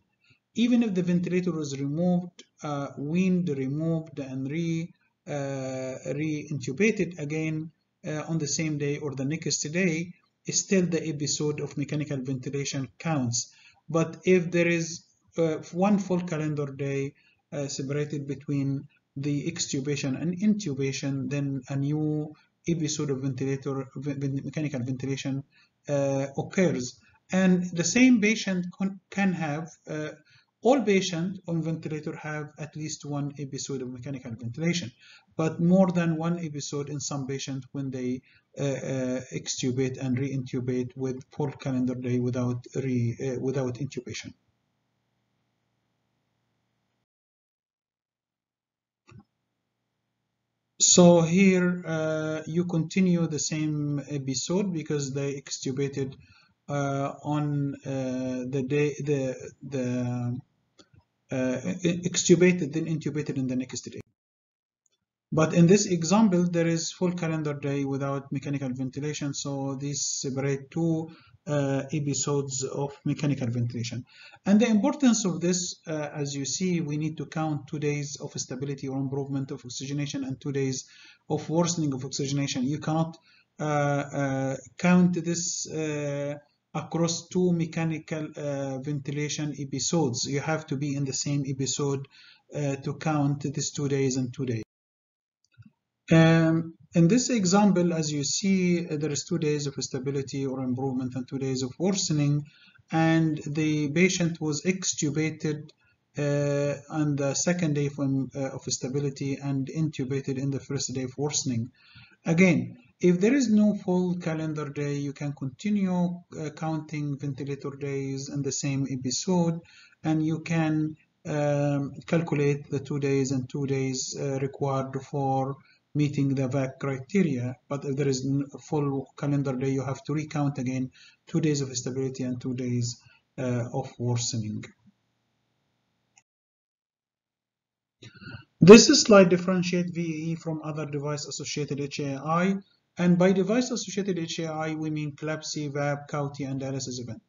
Even if the ventilator is removed, uh, weaned, removed, and re, uh, re-intubated again uh, on the same day or the next day, still the episode of mechanical ventilation counts. But if there is uh, one full calendar day uh, separated between the extubation and intubation, then a new episode of ventilator mechanical ventilation uh, occurs. And the same patient can have uh, all patients on ventilator have at least one episode of mechanical ventilation but more than one episode in some patients when they uh, uh, extubate and reintubate with full calendar day without re, uh, without intubation So here uh, you continue the same episode because they extubated uh, on uh, the day the the uh, extubated then intubated in the next day. But in this example, there is full calendar day without mechanical ventilation, so these separate two uh, episodes of mechanical ventilation. And the importance of this, uh, as you see, we need to count two days of stability or improvement of oxygenation and two days of worsening of oxygenation. You cannot uh, uh count this uh, across two mechanical uh, ventilation episodes. You have to be in the same episode to count these two days and two days. Um, in this example, as you see, uh, there is two days of stability or improvement and two days of worsening, and the patient was extubated uh, on the second day from, uh, of stability and intubated in the first day of worsening. Again, if there is no full calendar day, you can continue uh, counting ventilator days in the same episode, and you can um, calculate the two days and two days uh, required for meeting the VAC criteria, but if there is a full calendar day, you have to recount again two days of stability and two days uh, of worsening. This is slide differentiates VAE from other device-associated HAI, and by device-associated HAI, we mean CLABSI, VAB, CAUTI, and dialysis event.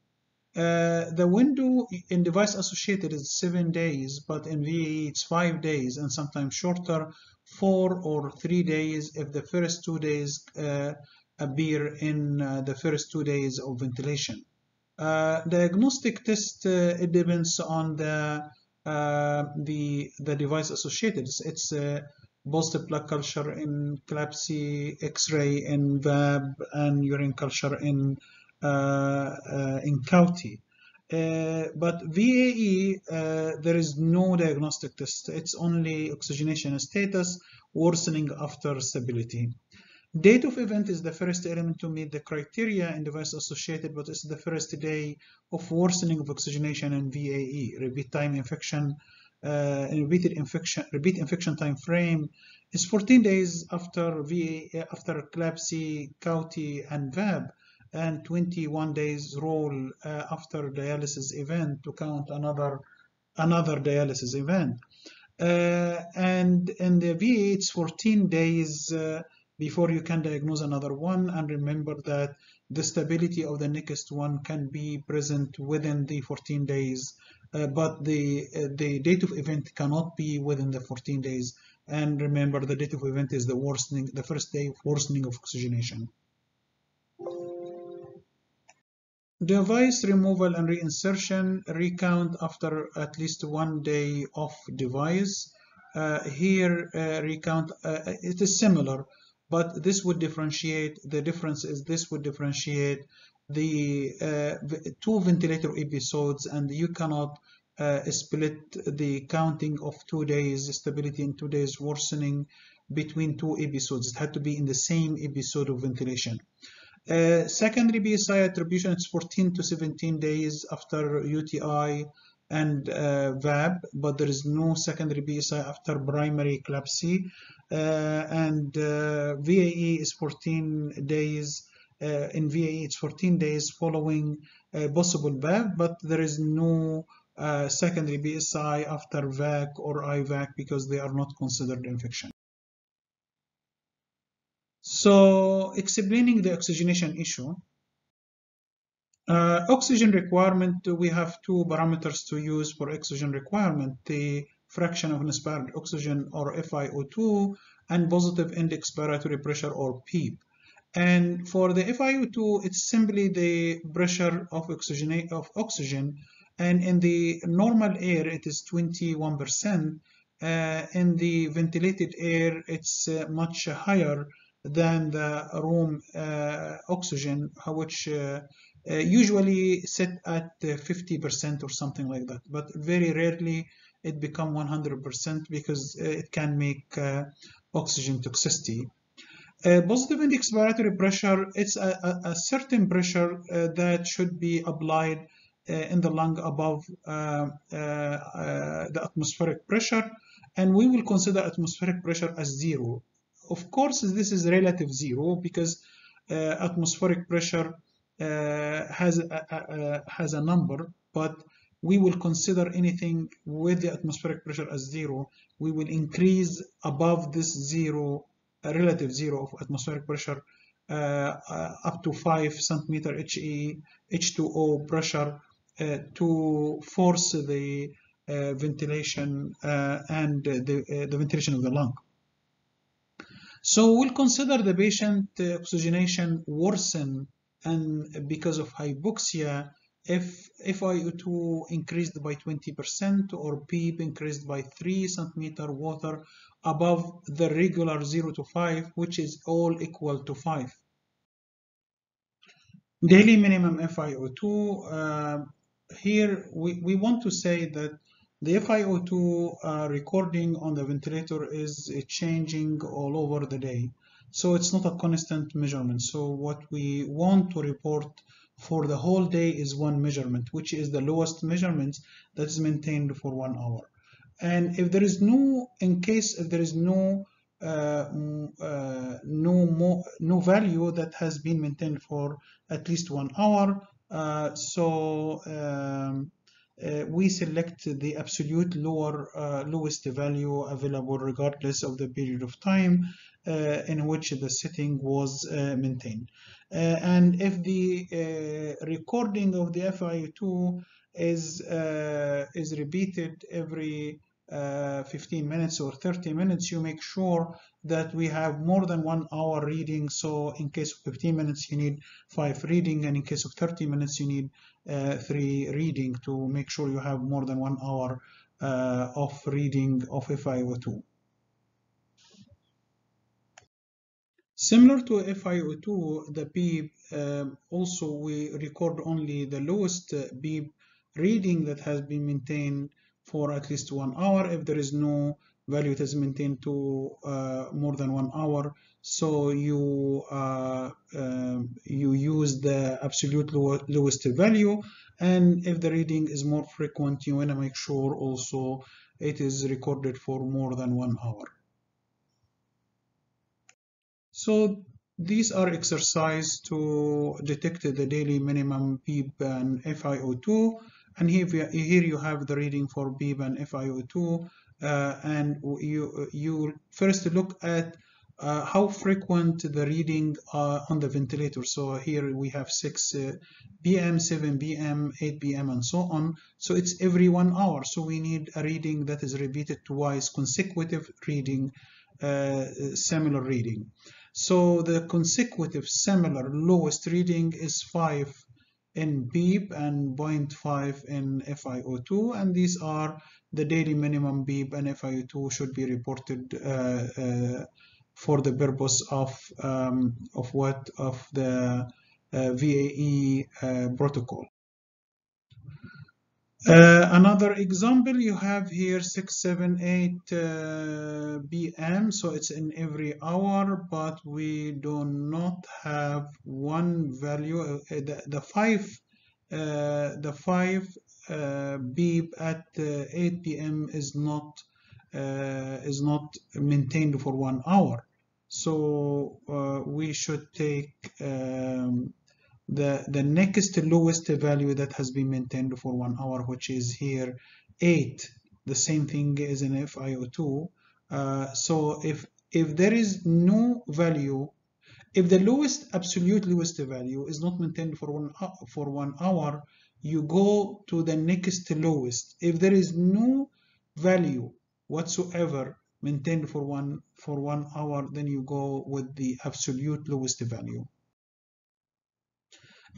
Uh, the window in device associated is seven days, but in VAE it's five days and sometimes shorter four or three days if the first two days uh, appear in uh, the first two days of ventilation. Uh, diagnostic test uh, it depends on the uh, the the device associated. It's, positive blood culture in CLABSI, X-ray in VAB, and urine culture in uh, uh, in CAUTI. Uh, but VAE, uh, there is no diagnostic test. It's only oxygenation status worsening after stability. Date of event is the first element to meet the criteria in device associated, but it's the first day of worsening of oxygenation and VAE. Repeat time infection, uh, repeated infection, repeat infection time frame is 14 days after VA, after CLABSI, CAUTI, and VAB, and 21 days roll uh, after dialysis event to count another another dialysis event. Uh, and in the VA, it's 14 days uh, before you can diagnose another one. And remember that the stability of the next one can be present within the 14 days uh, but the uh, the date of event cannot be within the 14 days. And remember the date of event is the worsening the first day of worsening of oxygenation device removal and reinsertion recount after at least one day of device uh, here uh, recount uh, it is similar but this would differentiate, the difference is this would differentiate the uh, two ventilator episodes and you cannot uh, split the counting of two days stability and two days worsening between two episodes. It had to be in the same episode of ventilation. Uh, secondary BSI attribution is 14 to 17 days after UTI and uh, VAB, but there is no secondary BSI after primary CLABSI. Uh, and uh, VAE is 14 days. Uh, in VAE, it's 14 days following possible VAB, but there is no secondary BSI after VAC or IVAC because they are not considered infection. So explaining the oxygenation issue, uh, oxygen requirement, we have two parameters to use for oxygen requirement, the fraction of inspired oxygen or FiO2 and positive end expiratory pressure or PEEP. And for the FiO2, it's simply the pressure of oxygen, of oxygen and in the normal air it is 21%. Uh, in the ventilated air it's uh, much higher than the room uh, oxygen, which uh, uh, usually sit at 50% or something like that. But very rarely it become 100% because uh, it can make uh, oxygen toxicity. Uh, positive end expiratory pressure, it's a, a, a certain pressure uh, that should be applied uh, in the lung above uh, the atmospheric pressure, and we will consider atmospheric pressure as zero. Of course, this is relative zero because atmospheric pressure has a, has a number, but we will consider anything with the atmospheric pressure as zero. We will increase above this zero, relative zero of atmospheric pressure uh, uh, up to 5 centimeter HE, H2O pressure uh, to force the uh, ventilation uh, and the, uh, the ventilation of the lung. So we'll consider the patient oxygenation worsen and because of hypoxia if FiO2 increased by 20% or PEEP increased by 3 centimeter water above the regular 0 to 5, which is all equal to 5. Daily minimum FiO2, uh, here we, we want to say that the FiO2 uh, recording on the ventilator is changing all over the day. So it's not a constant measurement. So what we want to report for the whole day is one measurement, which is the lowest measurement that is maintained for one hour. And if there is no, in case if there is no uh, uh, no no value that has been maintained for at least one hour, uh, so um, uh, we select the absolute lower uh, lowest value available regardless of the period of time uh, in which the setting was maintained. Uh, and if the uh, recording of the FiO2 is uh, is repeated every uh, 15 minutes or 30 minutes, you make sure that we have more than one hour reading. So in case of 15 minutes, you need five reading, and in case of 30 minutes, you need uh, three reading to make sure you have more than one hour uh, of reading of FiO2. Similar to FiO2, the PEEP, um, also we record only the lowest PEEP reading that has been maintained for at least one hour. If there is no value it is maintained to uh, more than one hour, so you uh, uh, you use the absolute low, lowest value. And if the reading is more frequent, you want to make sure also it is recorded for more than one hour. So these are exercises to detect the daily minimum PEEP and FiO2 and here, here you have the reading for PEEP and FiO2 uh, and you, you first look at uh, how frequent the reading uh, on the ventilator. So here we have 6 uh, bm, 7 bm, 8 bm, and so on. So it's every one hour. So we need a reading that is repeated twice, consecutive reading, uh, similar reading. So the consecutive similar lowest reading is 5 in PEEP and 0.5 in FiO2 and these are the daily minimum PEEP and FiO2 should be reported uh, uh, for the purpose of um, of what of the uh, VAE uh, protocol. Uh, another example you have here 678 uh, BM so it's in every hour but we do not have one value uh, the, the five uh, the five uh, PEEP at uh, 8 p.m. is not is not maintained for one hour so we should take um, the, the next lowest value that has been maintained for one hour, which is here 8. The same thing is in FiO2. Uh, so if, if there is no value, if the lowest, absolute lowest value is not maintained for one, for one hour, you go to the next lowest. If there is no value whatsoever maintained for one, for one hour, then you go with the absolute lowest value.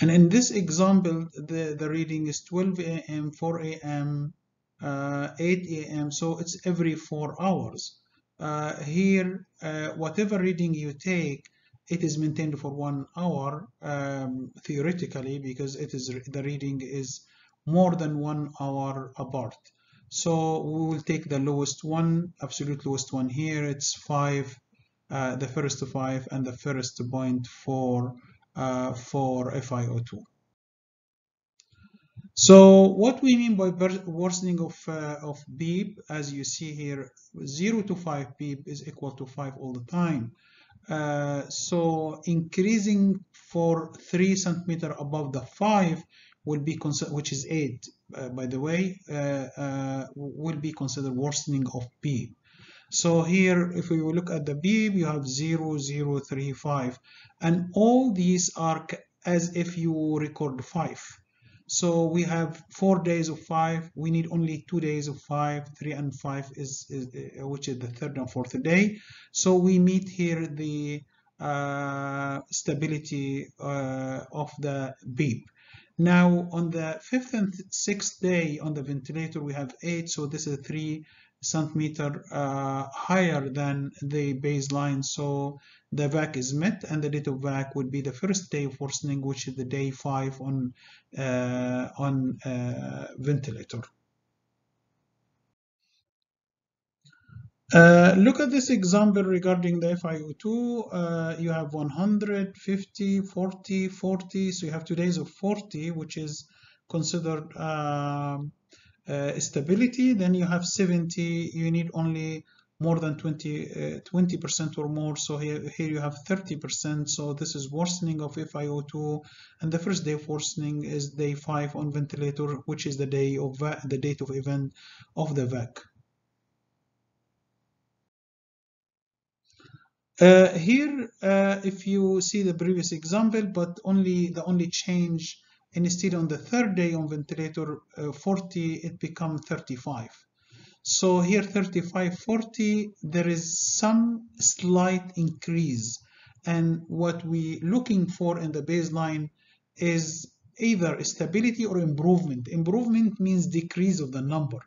And in this example, the, the reading is 12 a.m., 4 a.m., uh, 8 a.m. So it's every four hours. Uh, here, uh, whatever reading you take, it is maintained for one hour um, theoretically because it is the reading is more than one hour apart. So we will take the lowest one, absolute lowest one here. It's five, uh, the first five and the first point four for FiO2. So what we mean by worsening of, uh, of PEEP, as you see here, 0 to 5 PEEP is equal to 5 all the time. Uh, so increasing for 3 centimeter above the 5 will be which is 8 uh, by the way, uh, uh, will be considered worsening of PEEP. So here, if we look at the PEEP, you have 0, 0, 3, 5. And all these are as if you record 5. So we have four days of five. We need only two days of five. Three and five is, is uh, which is the third and fourth day. So we meet here the uh, stability uh, of the PEEP. Now on the fifth and sixth day on the ventilator we have eight. So this is three centimeter uh, higher than the baseline so the VAC is met and the date of VAC would be the first day of worsening which is the day 5 on uh, on uh, ventilator Uh, look at this example regarding the FiO2. Uh, you have 100, 50, 40, 40. So you have two days of 40, which is considered um, uh, stability then you have 70 you need only more than 20 20 uh, percent or more. So here, here you have 30 percent. So this is worsening of FiO2 and the first day of worsening is day 5 on ventilator which is the day of the date of event of the VAC. Uh, here uh, if you see the previous example but only the only change instead on the third day on ventilator uh, 40 it become 35 so here 35 40 there is some slight increase. And what we looking for in the baseline is either stability or improvement. Improvement means decrease of the number.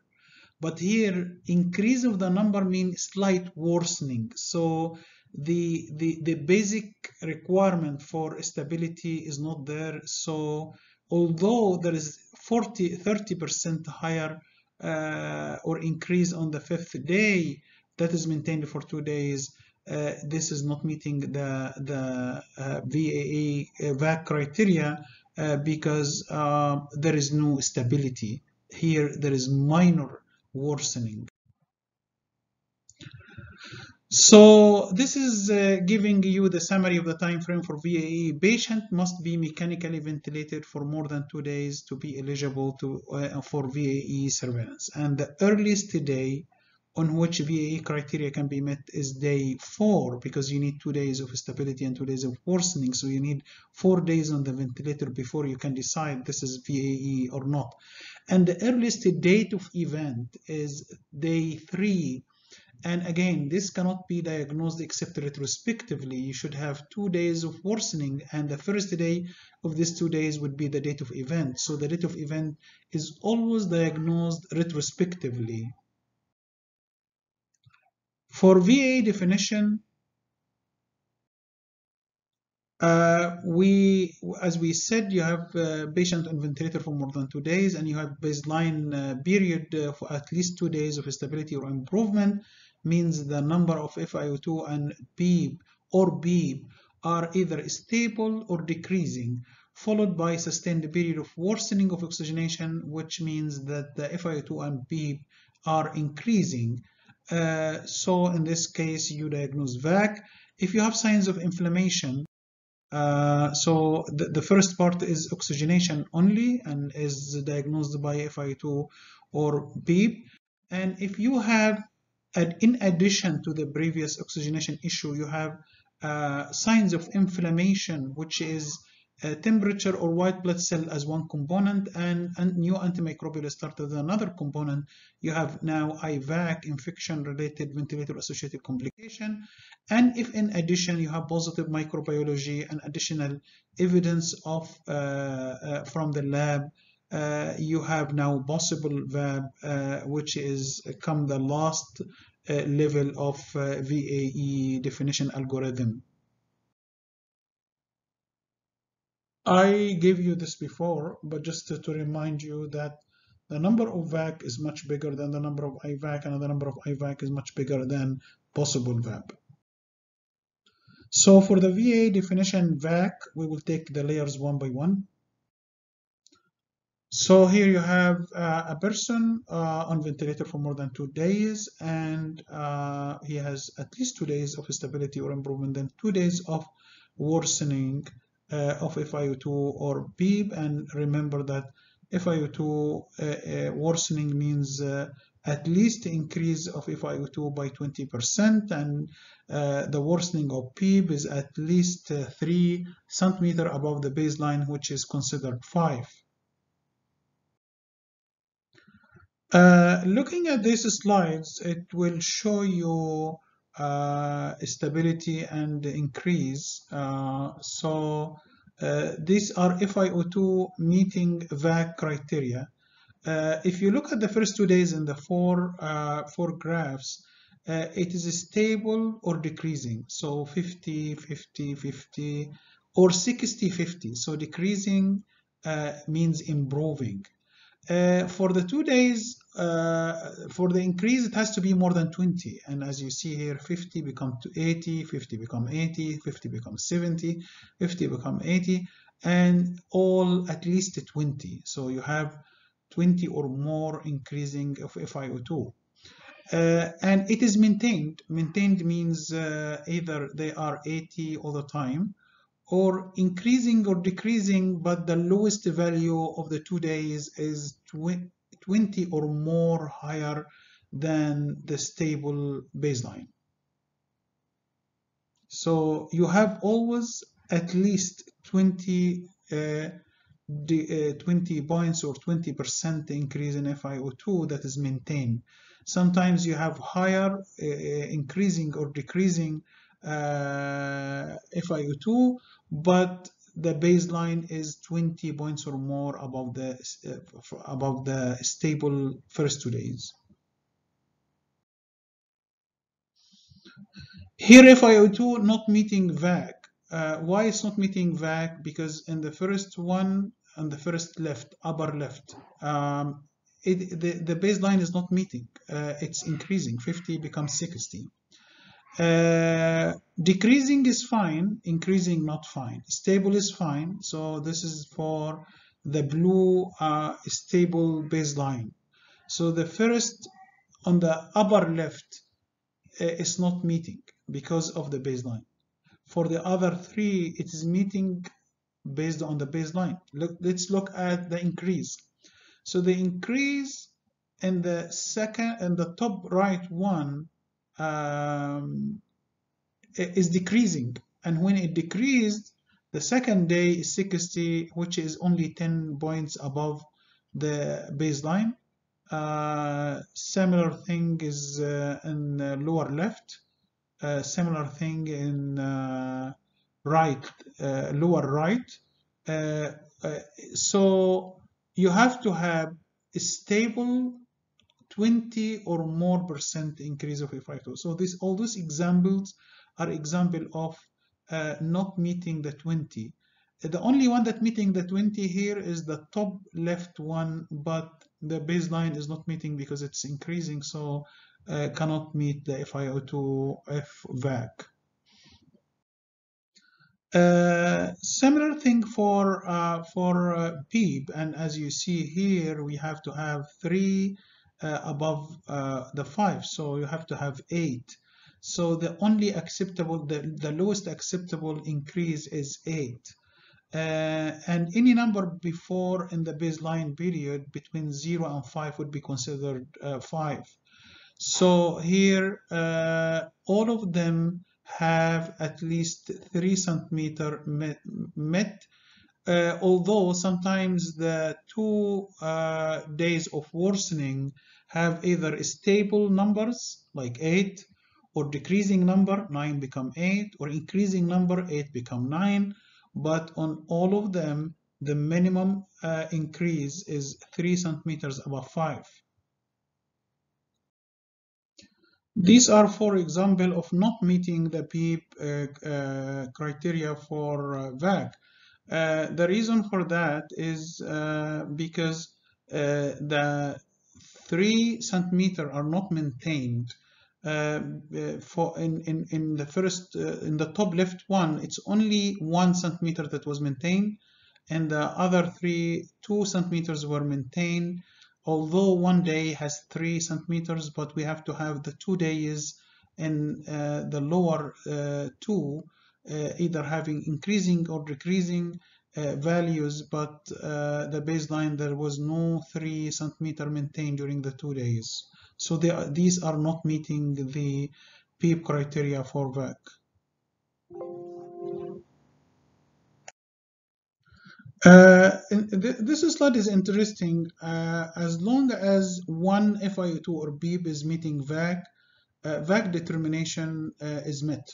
But here increase of the number means slight worsening. So the the the basic requirement for stability is not there. So although there is 40 30 percent higher uh, or increase on the fifth day that is maintained for two days uh, this is not meeting the the uh, VAE uh, VAC criteria uh, because uh, there is no stability. Here there is minor worsening so this is uh, giving you the summary of the time frame for VAE. Patient must be mechanically ventilated for more than two days to be eligible to uh, for VAE surveillance. And the earliest day on which VAE criteria can be met is day four because you need two days of stability and two days of worsening. So you need four days on the ventilator before you can decide this is VAE or not. And the earliest date of event is day three and again, this cannot be diagnosed except retrospectively. You should have two days of worsening, and the first day of these two days would be the date of event. So the date of event is always diagnosed retrospectively. For VA definition, uh, we, as we said, you have a patient on ventilator for more than two days, and you have baseline uh, period uh, for at least two days of stability or improvement means the number of FiO2 and PEEP or BEEP are either stable or decreasing, followed by sustained period of worsening of oxygenation, which means that the FiO2 and PEEP are increasing. Uh, so in this case, you diagnose VAC. If you have signs of inflammation, uh, so the, the first part is oxygenation only and is diagnosed by FiO2 or PEEP. And if you have and in addition to the previous oxygenation issue, you have uh, signs of inflammation, which is uh, temperature or white blood cell as one component and, and new antimicrobial started as another component. You have now IVAC, infection-related ventilator-associated complication. And if in addition you have positive microbiology and additional evidence of uh, uh from the lab uh, you have now possible VAB, which is come the last level of uh, VAE definition algorithm. I gave you this before, but just to, to remind you that the number of VAC is much bigger than the number of IVAC, and the number of IVAC is much bigger than possible VAB. So for the VA definition VAC, we will take the layers one by one. So here you have uh, a person uh, on ventilator for more than two days and uh, he has at least two days of stability or improvement and two days of worsening uh, of FiO2 or PEEP and remember that FiO2 uh, uh, worsening means at least increase of FiO2 by 20% and the worsening of PEEP is at least 3 centimeter above the baseline which is considered 5. Uh, looking at these slides, it will show you uh, stability and increase. Uh, so uh, these are FiO2 meeting VAC criteria. Uh, if you look at the first two days in the four, four graphs, it is stable or decreasing. So 50, 50, 50, or 60, 50. So decreasing means improving. Uh, for the two days, uh, for the increase, it has to be more than 20. And as you see here, 50 become 80, 50 become 80, 50 become 70, 50 become 80, and all at least 20. So you have 20 or more increasing of FiO2. Uh, and it is maintained. Maintained means uh, either they are 80 all the time, or increasing or decreasing, but the lowest value of the two days is 20 or more higher than the stable baseline. So you have always at least 20, uh, uh, 20 points or 20% increase in FiO2 that is maintained. Sometimes you have higher uh, increasing or decreasing uh, FiO2, but the baseline is 20 points or more above the uh, above the stable first two days. Here FiO2 not meeting VAC. Uh, why it's not meeting VAC? Because in the first one, on the first left, upper left, um, it, the, the baseline is not meeting. Uh, it's increasing, 50 becomes 60. Uh, decreasing is fine, increasing not fine. Stable is fine. So this is for the blue uh, stable baseline. So the first on the upper left uh, is not meeting because of the baseline. For the other three, it is meeting based on the baseline. Look, let's look at the increase. So the increase in the second and the top right one um, is decreasing. And when it decreased, the second day is 60, which is only 10 points above the baseline. Uh, similar thing is uh, in uh, lower left. Uh, similar thing in uh, right, uh, lower right. so you have to have a stable 20 or more percent increase of FiO2. So this all these examples are example of uh, not meeting the 20. The only one that meeting the 20 here is the top left one, but the baseline is not meeting because it's increasing, so uh, cannot meet the FiO2 FVAC. Uh, similar thing for uh, for uh, PEEP, and as you see here, we have to have three uh, above uh, the five, so you have to have eight. So the only acceptable, the, the lowest acceptable increase is 8. Uh, and any number before in the baseline period between 0 and 5 would be considered uh, 5. So here, uh, all of them have at least 3 centimeter met, met uh, although sometimes the two uh, days of worsening have either stable numbers like 8 or decreasing number 9 become 8 or increasing number 8 become 9 but on all of them the minimum uh, increase is 3 centimeters above 5 these are for example of not meeting the PEEP uh, uh, criteria for uh, VAC uh, the reason for that is uh, because the 3 centimeter are not maintained. Uh, uh, for in, in, in the first uh, in the top left one it's only one centimeter that was maintained and the other three two centimeters were maintained. Although one day has three centimeters but we have to have the two days in uh, the lower uh, two uh, either having increasing or decreasing values but the baseline there was no three centimeter maintained during the two days so are, these are not meeting the PEEP criteria for VAC. Uh, th this slide is interesting. Uh, as long as one FiO2 or PEEP is meeting VAC, uh, VAC determination uh, is met.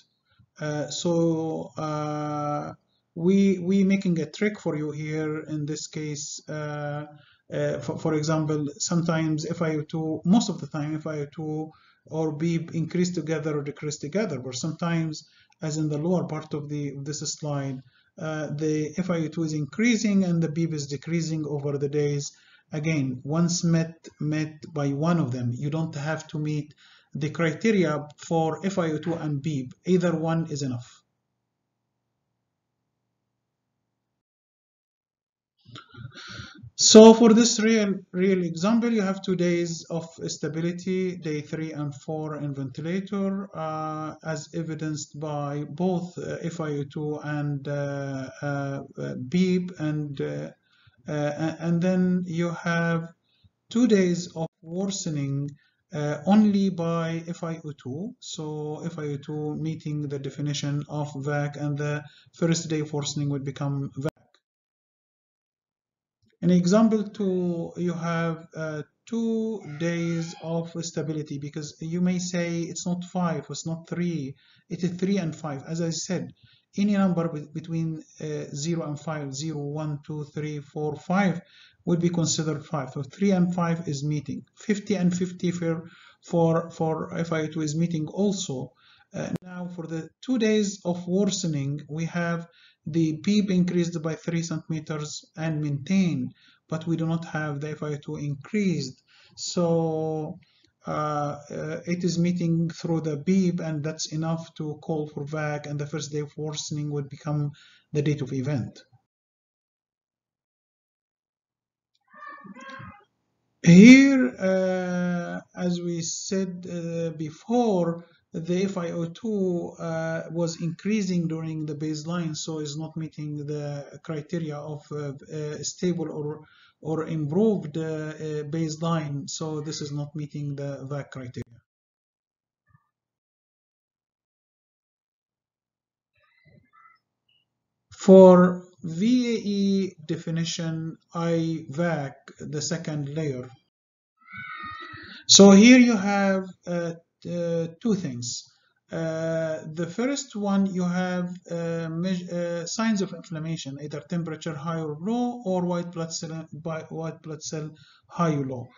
Uh, so uh, we we making a trick for you here in this case uh, for, for example, sometimes FiO2, most of the time FiO2 or PEEP increase together or decrease together, but sometimes, as in the lower part of the of this slide, uh, the FiO2 is increasing and the PEEP is decreasing over the days. Again, once met met by one of them, you don't have to meet the criteria for FiO2 and PEEP. Either one is enough. So for this real, real example, you have two days of stability, day three and four in ventilator, uh, as evidenced by both uh, FiO2 and uh, uh, PEEP, and uh, uh, and then you have two days of worsening only by FiO2. So FiO2 meeting the definition of VAC, and the first day of worsening would become VAC. An example two, you have uh, two days of stability because you may say it's not five, it's not three, it is three and five. As I said, any number between uh, zero and five, zero, one, two, three, four, five would be considered five. So three and five is meeting. 50 and 50 for, for, for FiO2 is meeting also. Uh, now for the two days of worsening, we have the PEEP increased by 3 centimeters and maintained, but we do not have the FiO2 increased. So uh, uh, it is meeting through the PEEP and that's enough to call for VAC and the first day of worsening would become the date of event. Here, uh, as we said uh, before, the FiO2 uh, was increasing during the baseline, so is not meeting the criteria of uh, uh, stable or or improved uh, baseline. So this is not meeting the VAC criteria. For VAE definition IVAC, the second layer. So here you have uh, uh, two things. Uh, the first one, you have uh, uh, signs of inflammation, either temperature high or low, or white blood cell, white blood cell high or low.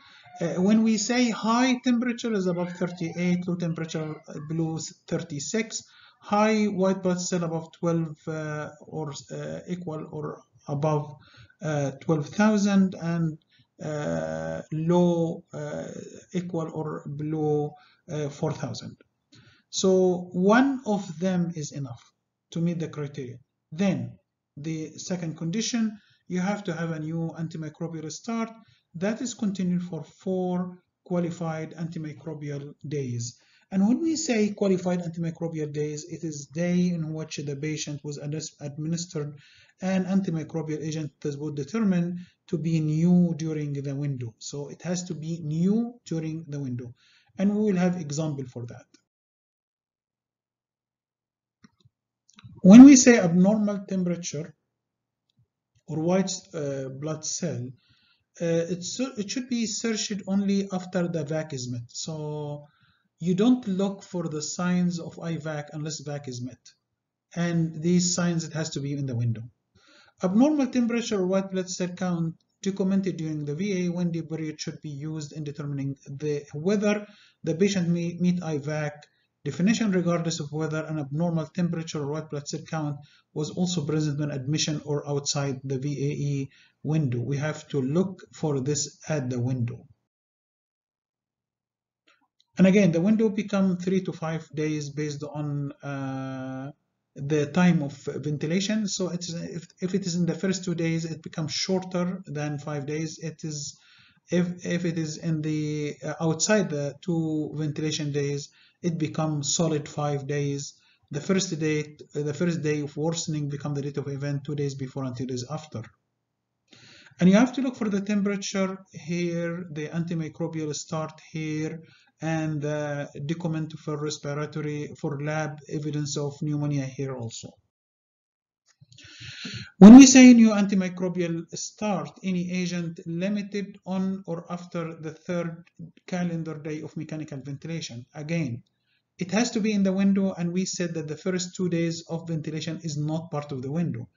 Uh, when we say high temperature is above 38, low temperature below 36, high white blood cell above 12 uh, or uh, equal or above uh, 12,000 and low equal or below uh, 4,000. So one of them is enough to meet the criteria. Then the second condition, you have to have a new antimicrobial start that is continued for four qualified antimicrobial days. And when we say qualified antimicrobial days, it is day in which the patient was administered an antimicrobial agent that was determined to be new during the window. So it has to be new during the window. And we will have example for that. When we say abnormal temperature or white uh, blood cell, uh, it should be searched only after the VAC is met. So you don't look for the signs of IVAC unless VAC is met. And these signs, it has to be in the window. Abnormal temperature or white blood cell count documented during the VA window period should be used in determining the, whether the patient may meet IVAC definition regardless of whether an abnormal temperature or white blood cell count was also present when admission or outside the VAE window. We have to look for this at the window. And again, the window become three to five days based on uh, the time of ventilation. So it's if, if it is in the first two days, it becomes shorter than five days. It is if if it is in the uh, outside the two ventilation days, it becomes solid five days. The first day, the first day of worsening become the date of event two days before and two days after. And you have to look for the temperature here, the antimicrobial start here, and uh, document for respiratory for lab evidence of pneumonia here also. When we say new antimicrobial start, any agent limited on or after the third calendar day of mechanical ventilation. Again, it has to be in the window and we said that the first two days of ventilation is not part of the window.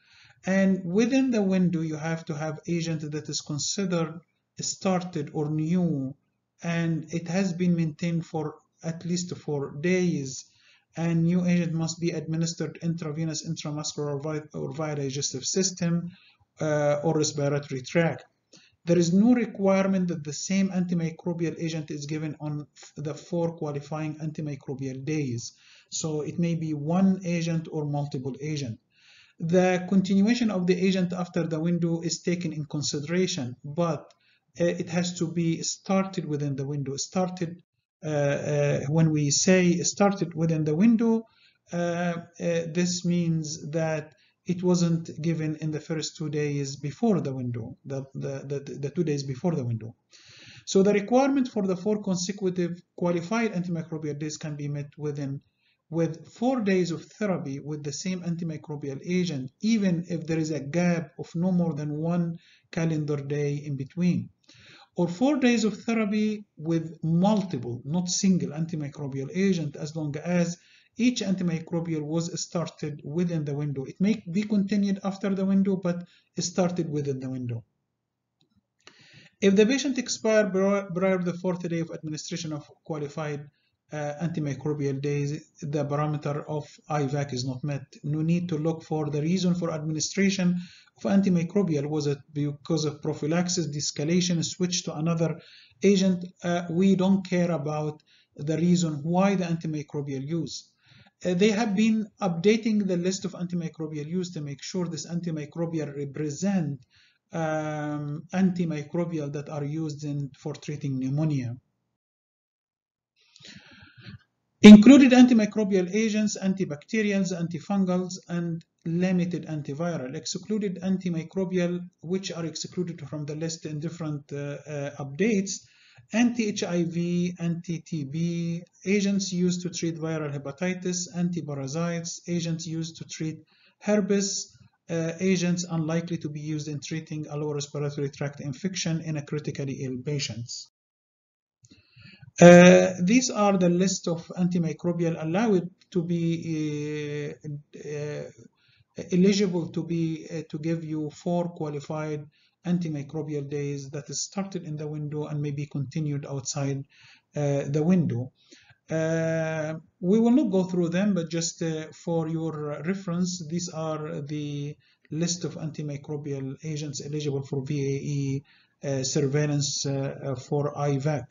And within the window, you have to have agent that is considered started or new and it has been maintained for at least four days and new agent must be administered intravenous, intramuscular, or via, digestive system uh, or respiratory tract. There is no requirement that the same antimicrobial agent is given on the four qualifying antimicrobial days. So it may be one agent or multiple agent. The continuation of the agent after the window is taken in consideration, but uh, it has to be started within the window. Started Uh, uh, when we say started within the window, uh, this means that it wasn't given in the first two days before the window, the, the, the, the two days before the window. So the requirement for the four consecutive qualified antimicrobial days can be met within with four days of therapy with the same antimicrobial agent, even if there is a gap of no more than one calendar day in between or four days of therapy with multiple, not single antimicrobial agent as long as each antimicrobial was started within the window. It may be continued after the window, but it started within the window. If the patient expired prior to the fourth day of administration of qualified antimicrobial days, the parameter of IVAC is not met. No need to look for the reason for administration of antimicrobial. Was it because of prophylaxis, de-escalation, switch to another agent? Uh, we don't care about the reason why the antimicrobial use. Uh, they have been updating the list of antimicrobial use to make sure this antimicrobial represent um, antimicrobial that are used in, for treating pneumonia. Included antimicrobial agents, antibacterials, antifungals, and limited antiviral. Excluded antimicrobial, which are excluded from the list in different uh, uh, updates, anti-HIV, anti-TB, agents used to treat viral hepatitis, antiparasites, agents used to treat herpes, uh, agents unlikely to be used in treating a lower respiratory tract infection in a critically ill patients. Uh, these are the list of antimicrobial allowed to be uh, uh eligible to be uh, to give you four qualified antimicrobial days that is started in the window and may be continued outside the window. Uh, we will not go through them, but just uh, for your reference, these are the list of antimicrobial agents eligible for VAE uh, surveillance for IVAC.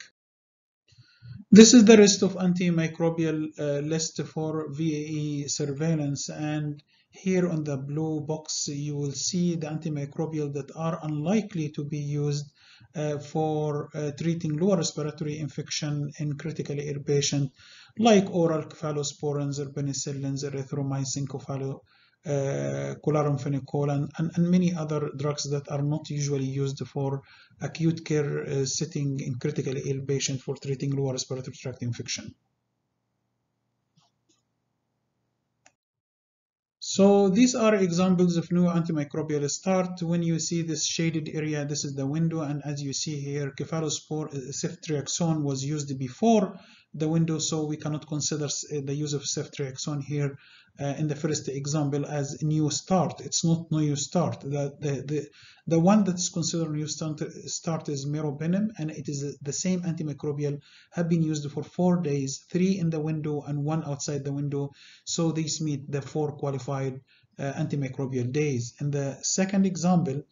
This is the list of antimicrobial uh, list for VAE surveillance and here on the blue box, you will see the antimicrobial that are unlikely to be used uh, for uh, treating lower respiratory infection in critically ill patients like oral cephalosporins, or penicillins, erythromycin, chloramphenicol, and, and, many other drugs that are not usually used for acute care uh, setting in critically ill patients for treating lower respiratory tract infection. So these are examples of new antimicrobial start. When you see this shaded area, this is the window. And as you see here, cephalospore, uh, ceftriaxone was used before the window, so we cannot consider uh, the use of ceftriaxone here uh, in the first example as new start. It's not new start. The, the, the, the one that's considered new start, start is meropenem, and it is the same antimicrobial have been used for four days, three in the window and one outside the window. So these meet the four qualified uh, antimicrobial days. In the second example,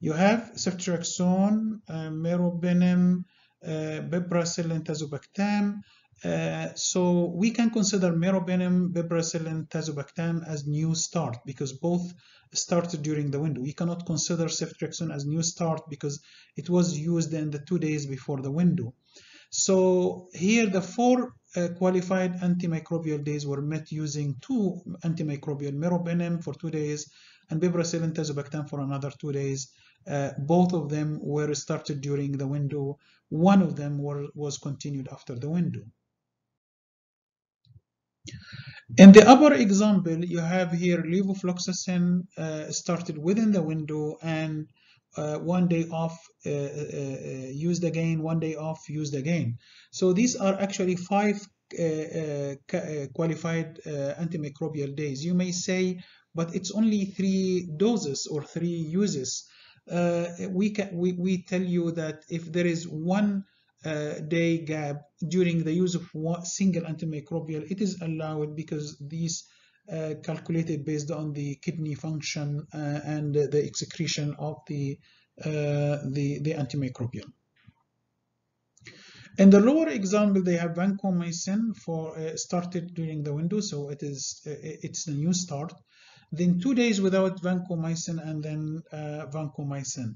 you have ceftriaxone, uh, meropenem, uh, piperacillin tazobactam, uh, so we can consider meropenem, piperacillin, tazobactam as new start because both started during the window. We cannot consider ceftriaxone as new start because it was used in the two days before the window. So here the four uh, qualified antimicrobial days were met using two antimicrobial meropenem for two days and piperacillin tazobactam for another two days. Uh, both of them were started during the window. One of them were, was continued after the window. In the upper example, you have here levofloxacin uh, started within the window and uh, one day off, uh, uh, uh used again, one day off, used again. So these are actually five uh, qualified antimicrobial days. You may say, but it's only three doses or three uses. we, can, we, we tell you that if there is one day gap during the use of one single antimicrobial, it is allowed because these uh, calculated based on the kidney function uh, and the excretion of the, uh, the, the antimicrobial. In the lower example, they have vancomycin for uh, started during the window, so it is uh, it's the new start. Then two days without vancomycin and then vancomycin.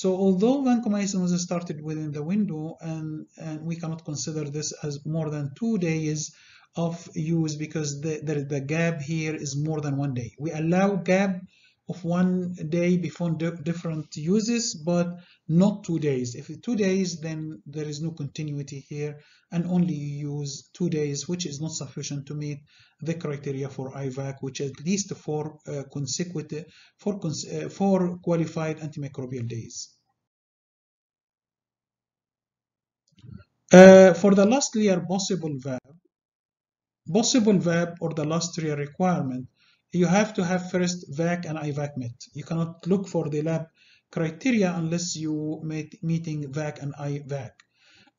So although vancomycin was started within the window and, and we cannot consider this as more than two days of use because the, the, the gap here is more than one day. We allow gap of one day before different uses, but not two days. If two days, then there is no continuity here and only use two days, which is not sufficient to meet the criteria for IVAC, which is at least four uh, consecutive, four, uh, four qualified antimicrobial days. Uh, for the last year possible VAB, possible VAB or the last year requirement, you have to have first VAC and IVAC met. You cannot look for the lab criteria unless you meet meeting VAC and IVAC.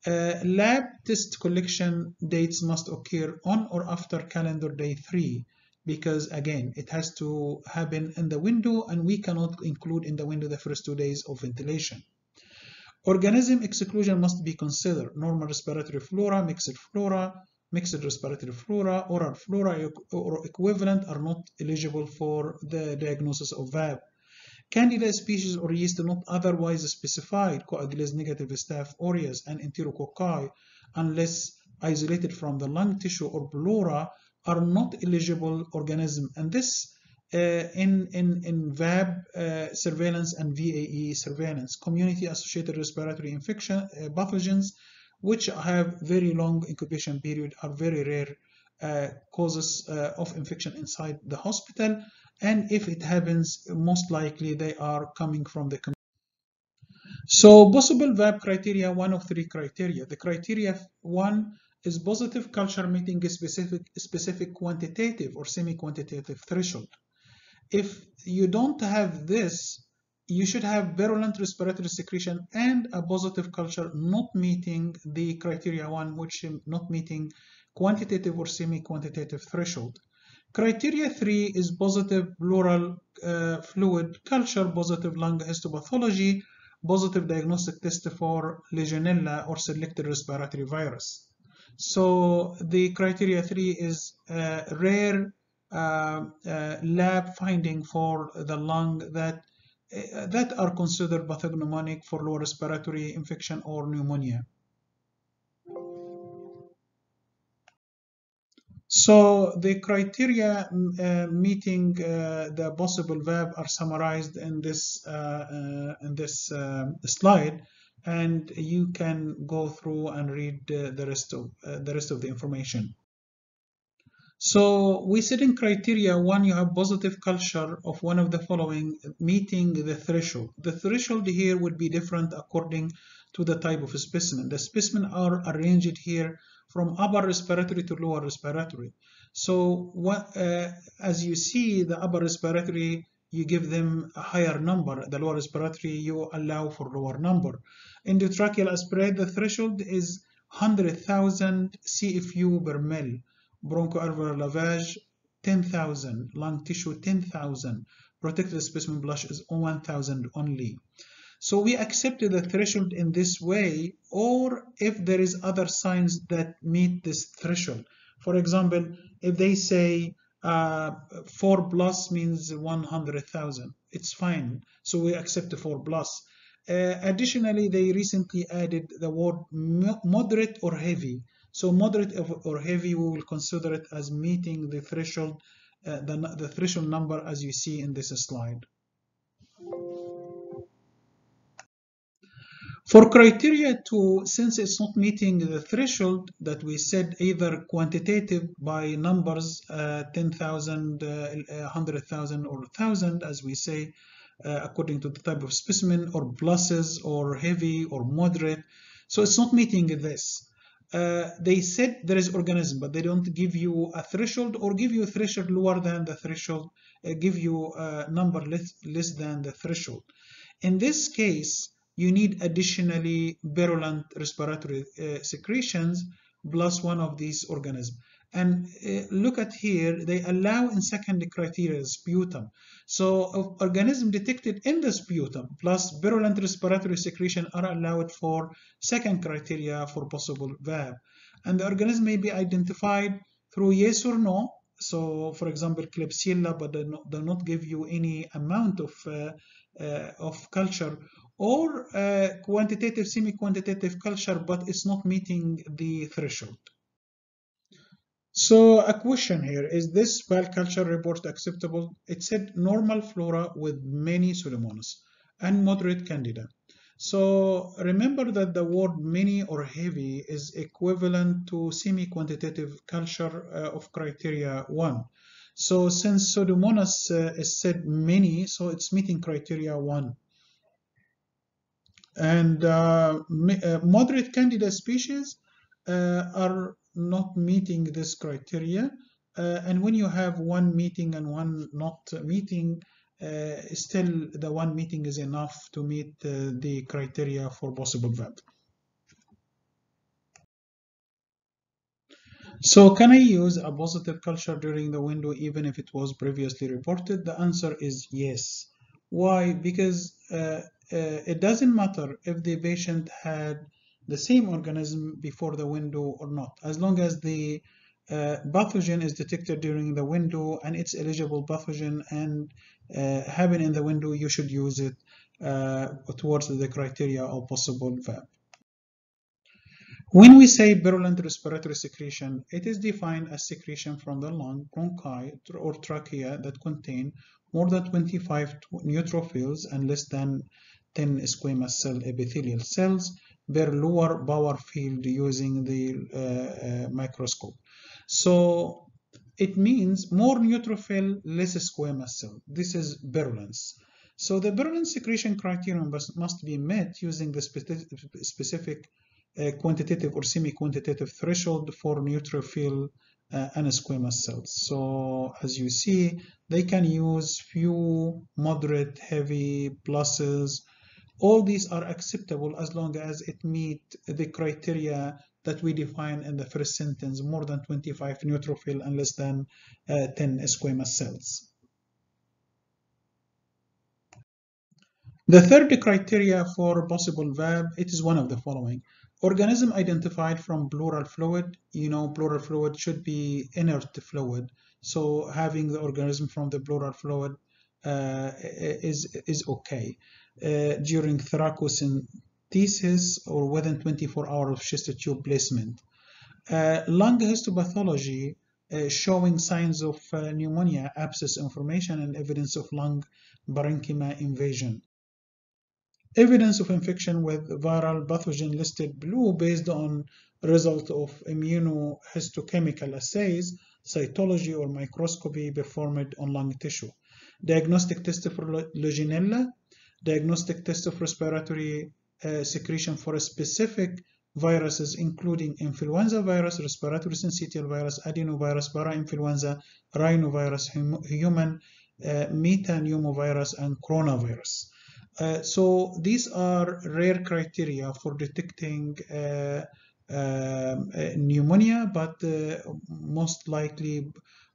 Uh, lab test collection dates must occur on or after calendar day 3 because again it has to happen in the window and we cannot include in the window the first two days of ventilation. Organism exclusion must be considered. Normal respiratory flora, mixed flora, mixed respiratory flora, oral flora or equivalent are not eligible for the diagnosis of VAB. Candida species or yeast not otherwise specified coagulase negative staph aureus and enterococci unless isolated from the lung tissue or pleura are not eligible organism and this uh, in, in, in VAB uh, surveillance and VAE surveillance, community associated respiratory infection uh, pathogens which have very long incubation period are very rare uh, causes uh, of infection inside the hospital and if it happens most likely they are coming from the community. So possible VAB criteria, one of three criteria. The criteria one is positive culture meeting a specific, specific quantitative or semi-quantitative threshold. If you don't have this, you should have purulent respiratory secretion and a positive culture not meeting the criteria one, which not meeting quantitative or semi-quantitative threshold. Criteria three is positive pleural uh, fluid culture, positive lung histopathology, positive diagnostic test for Legionella or selected respiratory virus. So the criteria three is uh, rare uh, uh, lab finding for the lung that that are considered pathognomonic for lower respiratory infection or pneumonia. So the criteria uh, meeting uh, the possible VAB are summarized in this uh, uh in this uh, slide, and you can go through and read the rest of uh, the rest of the information. So we set in criteria one, you have positive culture of one of the following meeting the threshold. The threshold here would be different according to the type of specimen. The specimen are arranged here from upper respiratory to lower respiratory. So what, uh, as you see, the upper respiratory, you give them a higher number. The lower respiratory, you allow for lower number. Endotracheal aspirate, the threshold is 100,000 CFU per mil. Bronchoalveolar lavage, 10,000. Lung tissue, 10,000. Protected specimen brush is 1,000 only. So we accepted the threshold in this way, or if there is other signs that meet this threshold. For example, if they say uh, 4 plus means 100,000, it's fine. So we accept the 4 plus. Uh, additionally, they recently added the word moderate or heavy. So moderate or heavy, we will consider it as meeting the threshold, uh, the, the threshold number as you see in this slide. For criteria two, since it's not meeting the threshold that we said either quantitative by numbers, uh, 10,000, uh, 100,000 or 1,000 as we say, uh, according to the type of specimen or pluses or heavy or moderate. So it's not meeting this. Uh, they said there is organism, but they don't give you a threshold or give you a threshold lower than the threshold, uh, give you a number less, less than the threshold. In this case, you need additionally purulent respiratory uh, secretions plus one of these organisms. And uh, look at here, they allow in second criteria sputum. So organism detected in the sputum plus purulent respiratory secretion are allowed for second criteria for possible VAB. And the organism may be identified through yes or no. So for example, Klebsiella, but they not, they not give you any amount of, uh, uh, of culture or quantitative, semi-quantitative culture, but it's not meeting the threshold. So a question here, is this bile culture report acceptable? It said normal flora with many pseudomonas and moderate candida. So remember that the word many or heavy is equivalent to semi-quantitative culture uh, of criteria 1. So since pseudomonas uh, is said many, so it's meeting criteria 1 and uh, uh, moderate candida species uh, are not meeting this criteria uh, and when you have one meeting and one not meeting uh, still the one meeting is enough to meet uh, the criteria for possible VAB. So can I use a positive culture during the window even if it was previously reported? The answer is yes. Why? Because uh, uh, it doesn't matter if the patient had the same organism before the window or not, as long as the uh, pathogen is detected during the window and it's eligible pathogen and uh, happen in the window, you should use it uh, towards the criteria of possible VAB. When we say purulent respiratory secretion, it is defined as secretion from the lung, bronchi, or trachea that contain more than 25 neutrophils and less than 10 squamous cell epithelial cells per low power field using the uh, uh, microscope. So it means more neutrophil, less squamous cell. This is virulence. So the virulence secretion criterion must be met using the specific uh, quantitative or semi-quantitative threshold for neutrophil uh, and squamous cells. So as you see, they can use few, moderate, heavy, pluses. All these are acceptable as long as it meet the criteria that we define in the first sentence, more than 25 neutrophil and less than uh, 10 squamous cells. The third criteria for possible VAB, it is one of the following. Organism identified from pleural fluid, you know, pleural fluid should be inert fluid. So having the organism from the pleural fluid is, is okay. Uh, during thoracocentesis, thesis or within 24 hours of chest tube placement. Uh, lung histopathology uh, showing signs of uh, pneumonia, abscess information, and evidence of lung parenchyma invasion. Evidence of infection with viral pathogen listed below based on result of immunohistochemical assays, cytology or microscopy performed on lung tissue. Diagnostic test for Legionella, diagnostic test of respiratory uh, secretion for specific viruses including influenza virus, respiratory syncytial virus, adenovirus, parainfluenza, rhinovirus, hum human uh, metapneumovirus, and coronavirus. Uh, so these are rare criteria for detecting uh, um, uh, pneumonia, but uh, most likely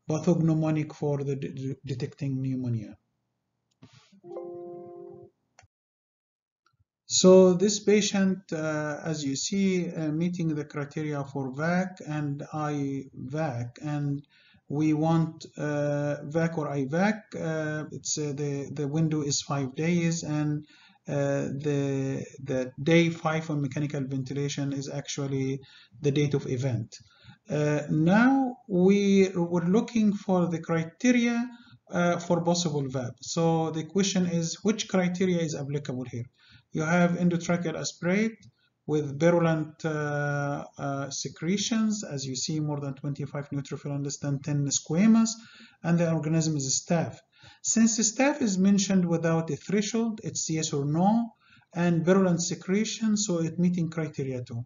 pathognomonic for the de detecting pneumonia. So this patient, uh, as you see, uh, meeting the criteria for VAC and IVAC, and we want uh, VAC or IVAC. Uh, it's uh, the the window is five days, and uh, the the day five on mechanical ventilation is actually the date of event. Now we were looking for the criteria for possible VAB. So the question is, which criteria is applicable here? you have endotracheal aspirate with purulent uh, uh, secretions, as you see, more than 25 neutrophil and less than 10 squamous, and the organism is staph. Since staph is mentioned without a threshold, it's yes or no, and purulent secretion, so it meeting criteria two.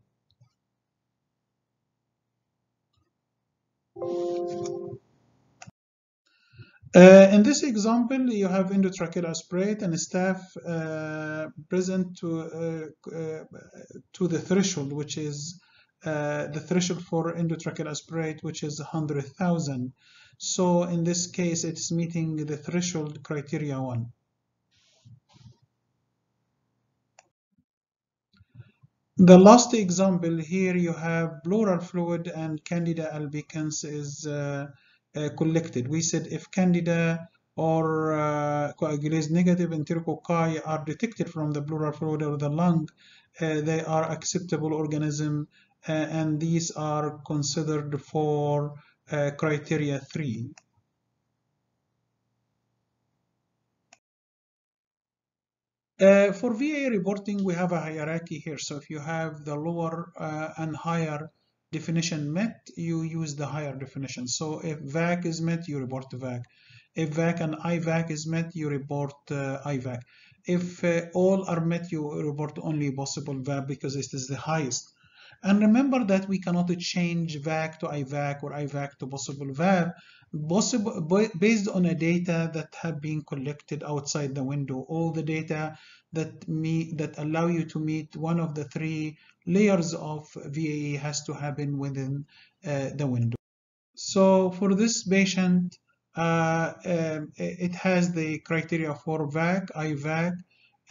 Uh, in this example, you have endotracheal aspirate and staph uh, present to, uh, uh, to the threshold, which is uh, the threshold for endotracheal aspirate, which is 100,000. So in this case, it's meeting the threshold criteria one. The last example here, you have pleural fluid and Candida albicans is uh, collected. We said if Candida or uh, coagulase negative enterococci are detected from the pleural fluid or the lung, uh, they are acceptable organism uh, and these are considered for uh, criteria 3. Uh, for VA reporting, we have a hierarchy here. So if you have the lower uh, and higher definition met, you use the higher definition. So if VAC is met, you report VAC. If VAC and IVAC is met, you report uh, IVAC. If uh, all are met, you report only possible VAC because it is the highest. And remember that we cannot change VAC to IVAC or IVAC to possible possible based on a data that have been collected outside the window all the data that meet that allow you to meet one of the three layers of VAE has to happen within uh, the window. So for this patient uh, um, it has the criteria for VAC, IVAC,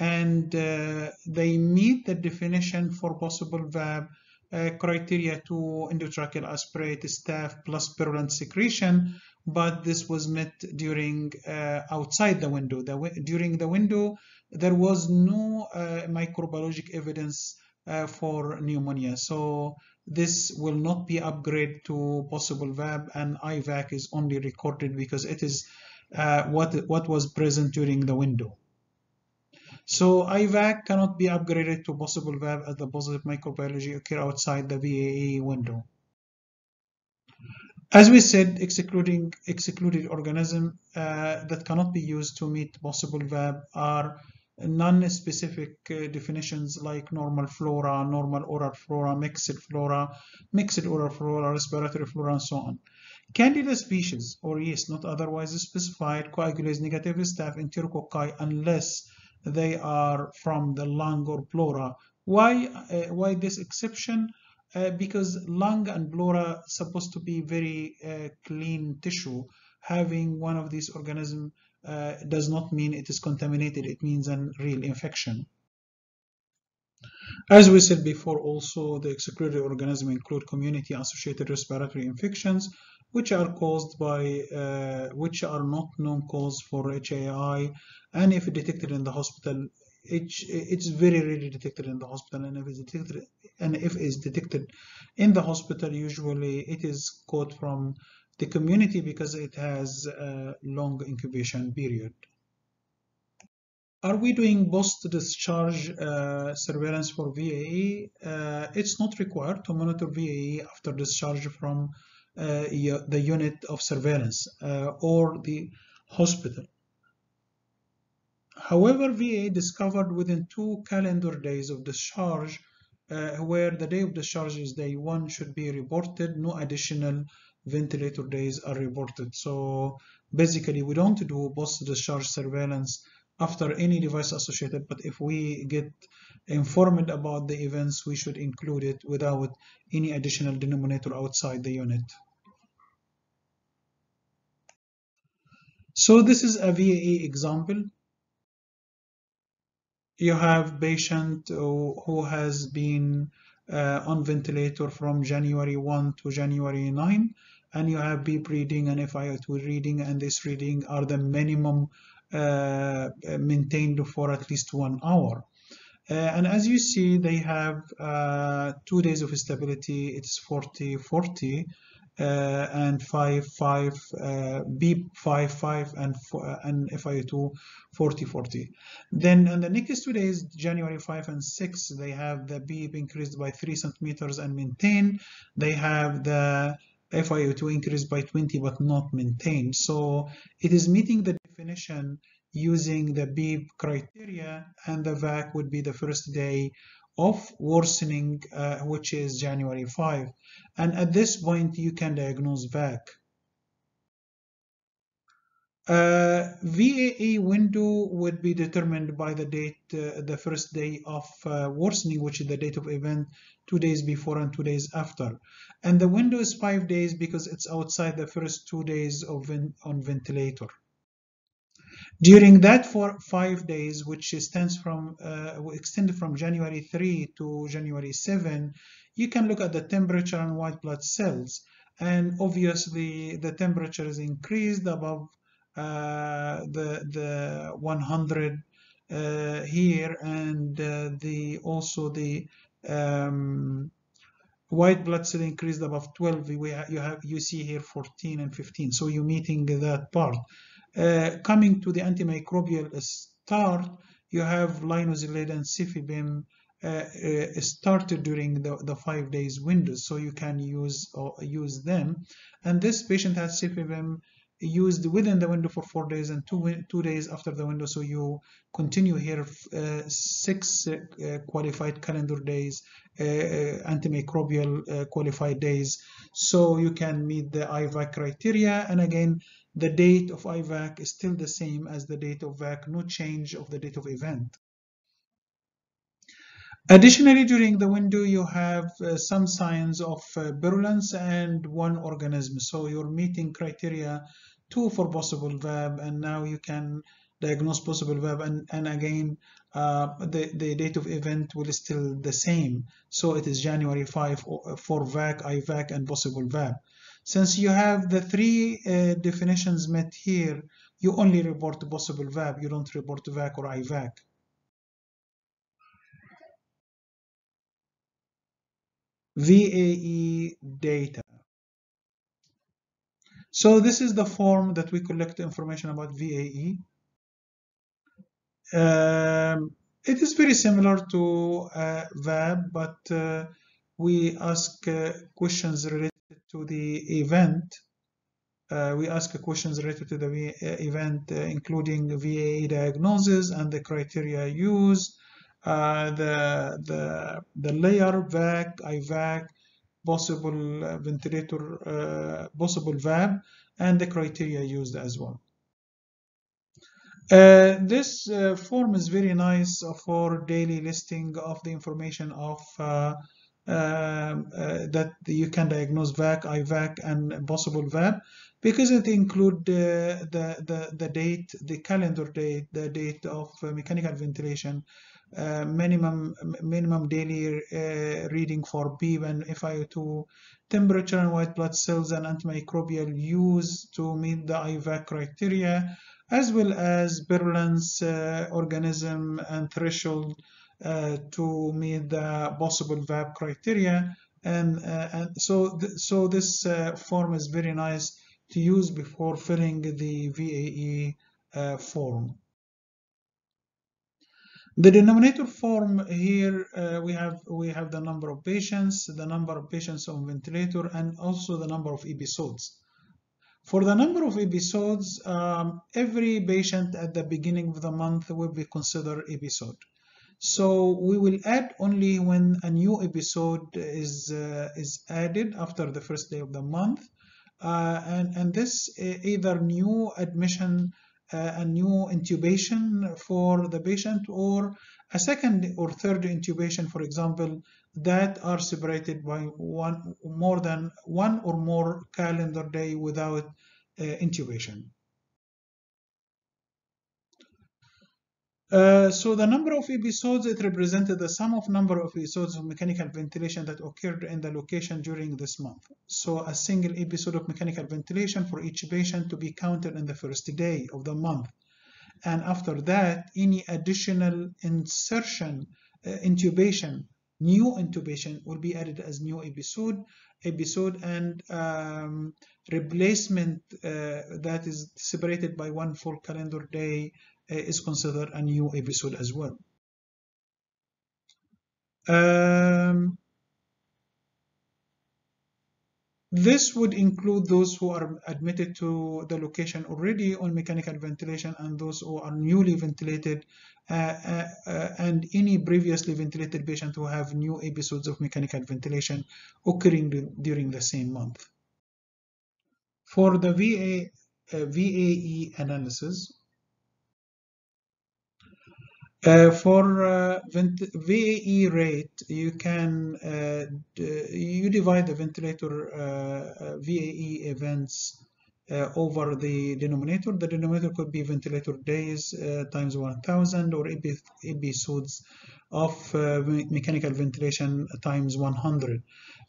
and uh, they meet the definition for possible VAB uh, criteria two endotracheal aspirate staph plus purulent secretion, but this was met during uh, outside the window. The, during the window, there was no uh, microbiologic evidence uh, for pneumonia. So this will not be upgraded to possible VAB and IVAC is only recorded because it is uh, what, what was present during the window. So IVAC cannot be upgraded to possible VAB as the positive microbiology occur outside the VAE window. As we said, excluding excluded organism uh, that cannot be used to meet possible VAP are non-specific uh, definitions like normal flora, normal oral flora, mixed flora, mixed oral flora, respiratory flora, and so on. Candida species or yeast not otherwise specified coagulase negative staph enterococci unless they are from the lung or pleura. Why, uh, why this exception? Uh, because lung and pleura supposed to be very uh, clean tissue. Having one of these organisms uh, does not mean it is contaminated, it means a real infection. As we said before, also the excluded organism include community-associated respiratory infections, which are caused by, uh, which are not known cause for HAI, and if detected in the hospital, it's, it's very rarely detected in the hospital, and if it's detected, and if it's detected in the hospital, usually it is caught from the community because it has a long incubation period. Are we doing post-discharge uh, surveillance for VAE? Uh, it's not required to monitor VAE after discharge from uh, the unit of surveillance uh, or the hospital. However, VA discovered within two calendar days of discharge, uh, where the day of discharge is day one should be reported, no additional ventilator days are reported. So basically, we don't do post-discharge surveillance after any device associated, but if we get informed about the events, we should include it without any additional denominator outside the unit. So this is a VAE example. You have patient who has been uh, on ventilator from January 1 to January 9 and you have PEEP reading and FiO2 reading and this reading are the minimum uh, maintained for at least one hour. Uh, and as you see, they have uh, two days of stability. It's 40, 40, uh, and 5, 5, uh, PEEP 5, 5, and, uh, and FiO2 40, 40. Then on the next two days, January 5 and 6, they have the PEEP increased by 3 centimeters and maintained. They have the FiO2 increased by 20 but not maintained. So it is meeting the definition using the PEEP criteria and the VAC would be the first day of worsening, uh, which is January 5. And at this point, you can diagnose VAC. Uh, VAE window would be determined by the date, uh, the first day of uh, worsening, which is the date of event, two days before and two days after. And the window is five days because it's outside the first two days of on ventilator. During that for five days, which extends from uh, extended from January 3 to January 7, you can look at the temperature and white blood cells. And obviously, the temperature is increased above uh, the the 100 uh, here. And uh, the also the um, white blood cell increased above 12 we ha you have you see here 14 and 15 so you're meeting that part coming to the antimicrobial start you have linezolid and cefepime uh, uh, started during the, the five days window so you can use use them and this patient has cefepime used within the window for four days and two, two days after the window. So you continue here uh, six uh, qualified calendar days, uh, uh antimicrobial uh, qualified days. So you can meet the IVAC criteria. And again, the date of IVAC is still the same as the date of VAC, no change of the date of event. Additionally, during the window, you have uh, some signs of uh, purulence and one organism. So you're meeting criteria two for possible VAP, and now you can diagnose possible VAP. And, and again, uh, the, the date of event will still the same. So it is January 5 for VAC, IVAC, and possible VAP. Since you have the three uh, definitions met here, you only report possible VAP. You don't report VAC or IVAC. VAE data. So this is the form that we collect information about VAE. Um, it is very similar to uh, VAP, but uh, we ask uh, questions related to the event. Uh, we ask questions related to the uh, event, uh, including VAE diagnosis and the criteria used, uh, the, the, the layer VAC, IVAC, possible uh, ventilator, uh, possible VAP, and the criteria used as well. This form is very nice for daily listing of the information of that you can diagnose VAC, IVAC, and possible VAP because it include the, the, the date, the calendar date, the date of mechanical ventilation, uh, minimum minimum daily uh, reading for PEEP and FiO2 temperature and white blood cells and antimicrobial use to meet the IVAC criteria as well as purulence uh, organism and threshold uh, to meet the possible VAP criteria and, uh, and so th so this uh, form is very nice to use before filling the VAE form. The denominator form here, uh, we have we have the number of patients, the number of patients on ventilator, and also the number of episodes. For the number of episodes, um, every patient at the beginning of the month will be considered episode. So we will add only when a new episode is uh, is added after the first day of the month, uh, and and this uh, either new admission a new intubation for the patient or a second or third intubation, for example, that are separated by one more than one or more calendar day without uh, intubation. Uh, so the number of episodes, it represented the sum of number of episodes of mechanical ventilation that occurred in the location during this month. So a single episode of mechanical ventilation for each patient to be counted in the first day of the month. And after that, any additional insertion, uh, intubation, new intubation will be added as new episode, episode and um, replacement uh, that is separated by one full calendar day is considered a new episode as well. Um, this would include those who are admitted to the location already on mechanical ventilation and those who are newly ventilated uh, uh, uh, and any previously ventilated patient who have new episodes of mechanical ventilation occurring during the same month. For the VA, uh, VAE analysis, uh, for uh, VAE rate, you can uh, you divide the ventilator uh, uh, VAE events uh, over the denominator. The denominator could be ventilator days times 1000 or episodes of mechanical ventilation times 100.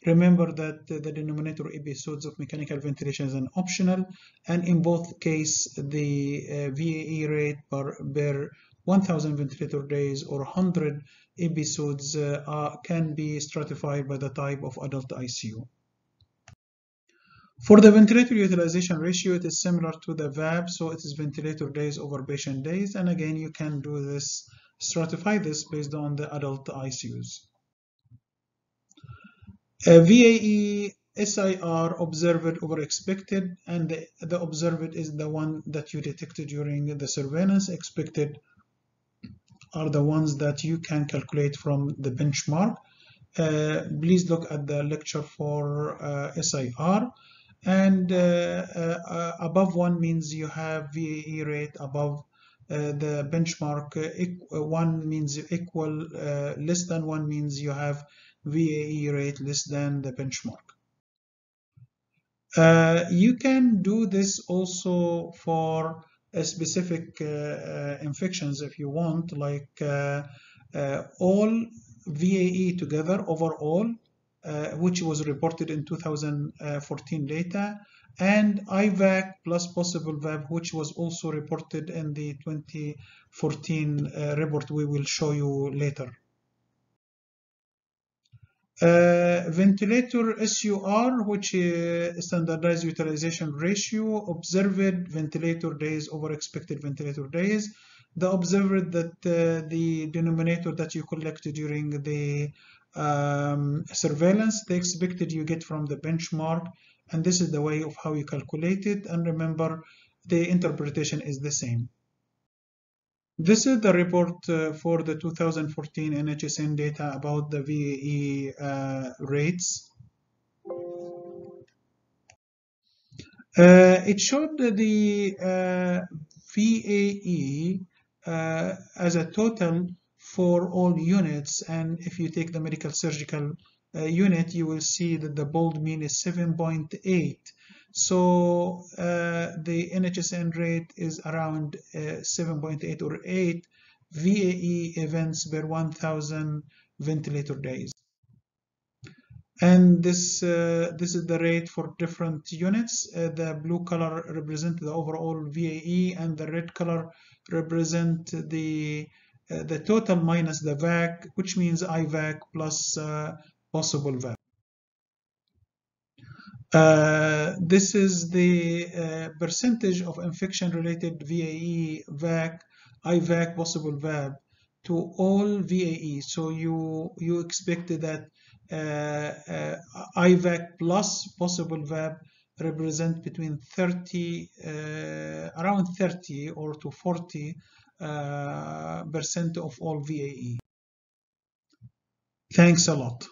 Remember that the denominator episodes of mechanical ventilation is an optional, and in both case the VAE rate per, per 1000 ventilator days or 100 episodes uh, are, can be stratified by the type of adult ICU. For the ventilator utilization ratio, it is similar to the VAP, so it is ventilator days over patient days. And again, you can do this, stratify this based on the adult ICUs. A VAE SIR observed over expected and the, the observed is the one that you detected during the surveillance expected are the ones that you can calculate from the benchmark. Uh, please look at the lecture for uh, SIR and uh, uh, above one means you have VAE rate above uh, the benchmark uh, one means equal less than one means you have VAE rate less than the benchmark. You can do this also for specific uh, uh, infections if you want, like uh, all VAE together overall, which was reported in 2014 data, and IVAC plus possible VAP, which was also reported in the 2014 report we will show you later. Uh, ventilator SUR, which is standardized utilization ratio, observed ventilator days over expected ventilator days. The observed that uh, the denominator that you collect during the um, surveillance, the expected you get from the benchmark, and this is the way of how you calculate it. And remember, the interpretation is the same. This is the report uh, for the 2014 NHSN data about the VAE uh, rates. Uh, it showed the uh, VAE uh, as a total for all units and if you take the medical surgical uh, unit you will see that the bold mean is 7.8 so uh, the NHSN rate is around uh, 7.8 or 8 VAE events per 1,000 ventilator days. And this uh, this is the rate for different units. Uh, the blue color represent the overall VAE, and the red color represent the uh, the total minus the VAC, which means IVAC plus uh, possible VAC. Uh, this is the uh, percentage of infection-related VAE, VAC, IVAC, possible VAP to all VAE. So you you expected that uh, uh IVAC plus possible VAP represent between 30, uh, around 30 or to 40 percent of all VAE. Thanks a lot.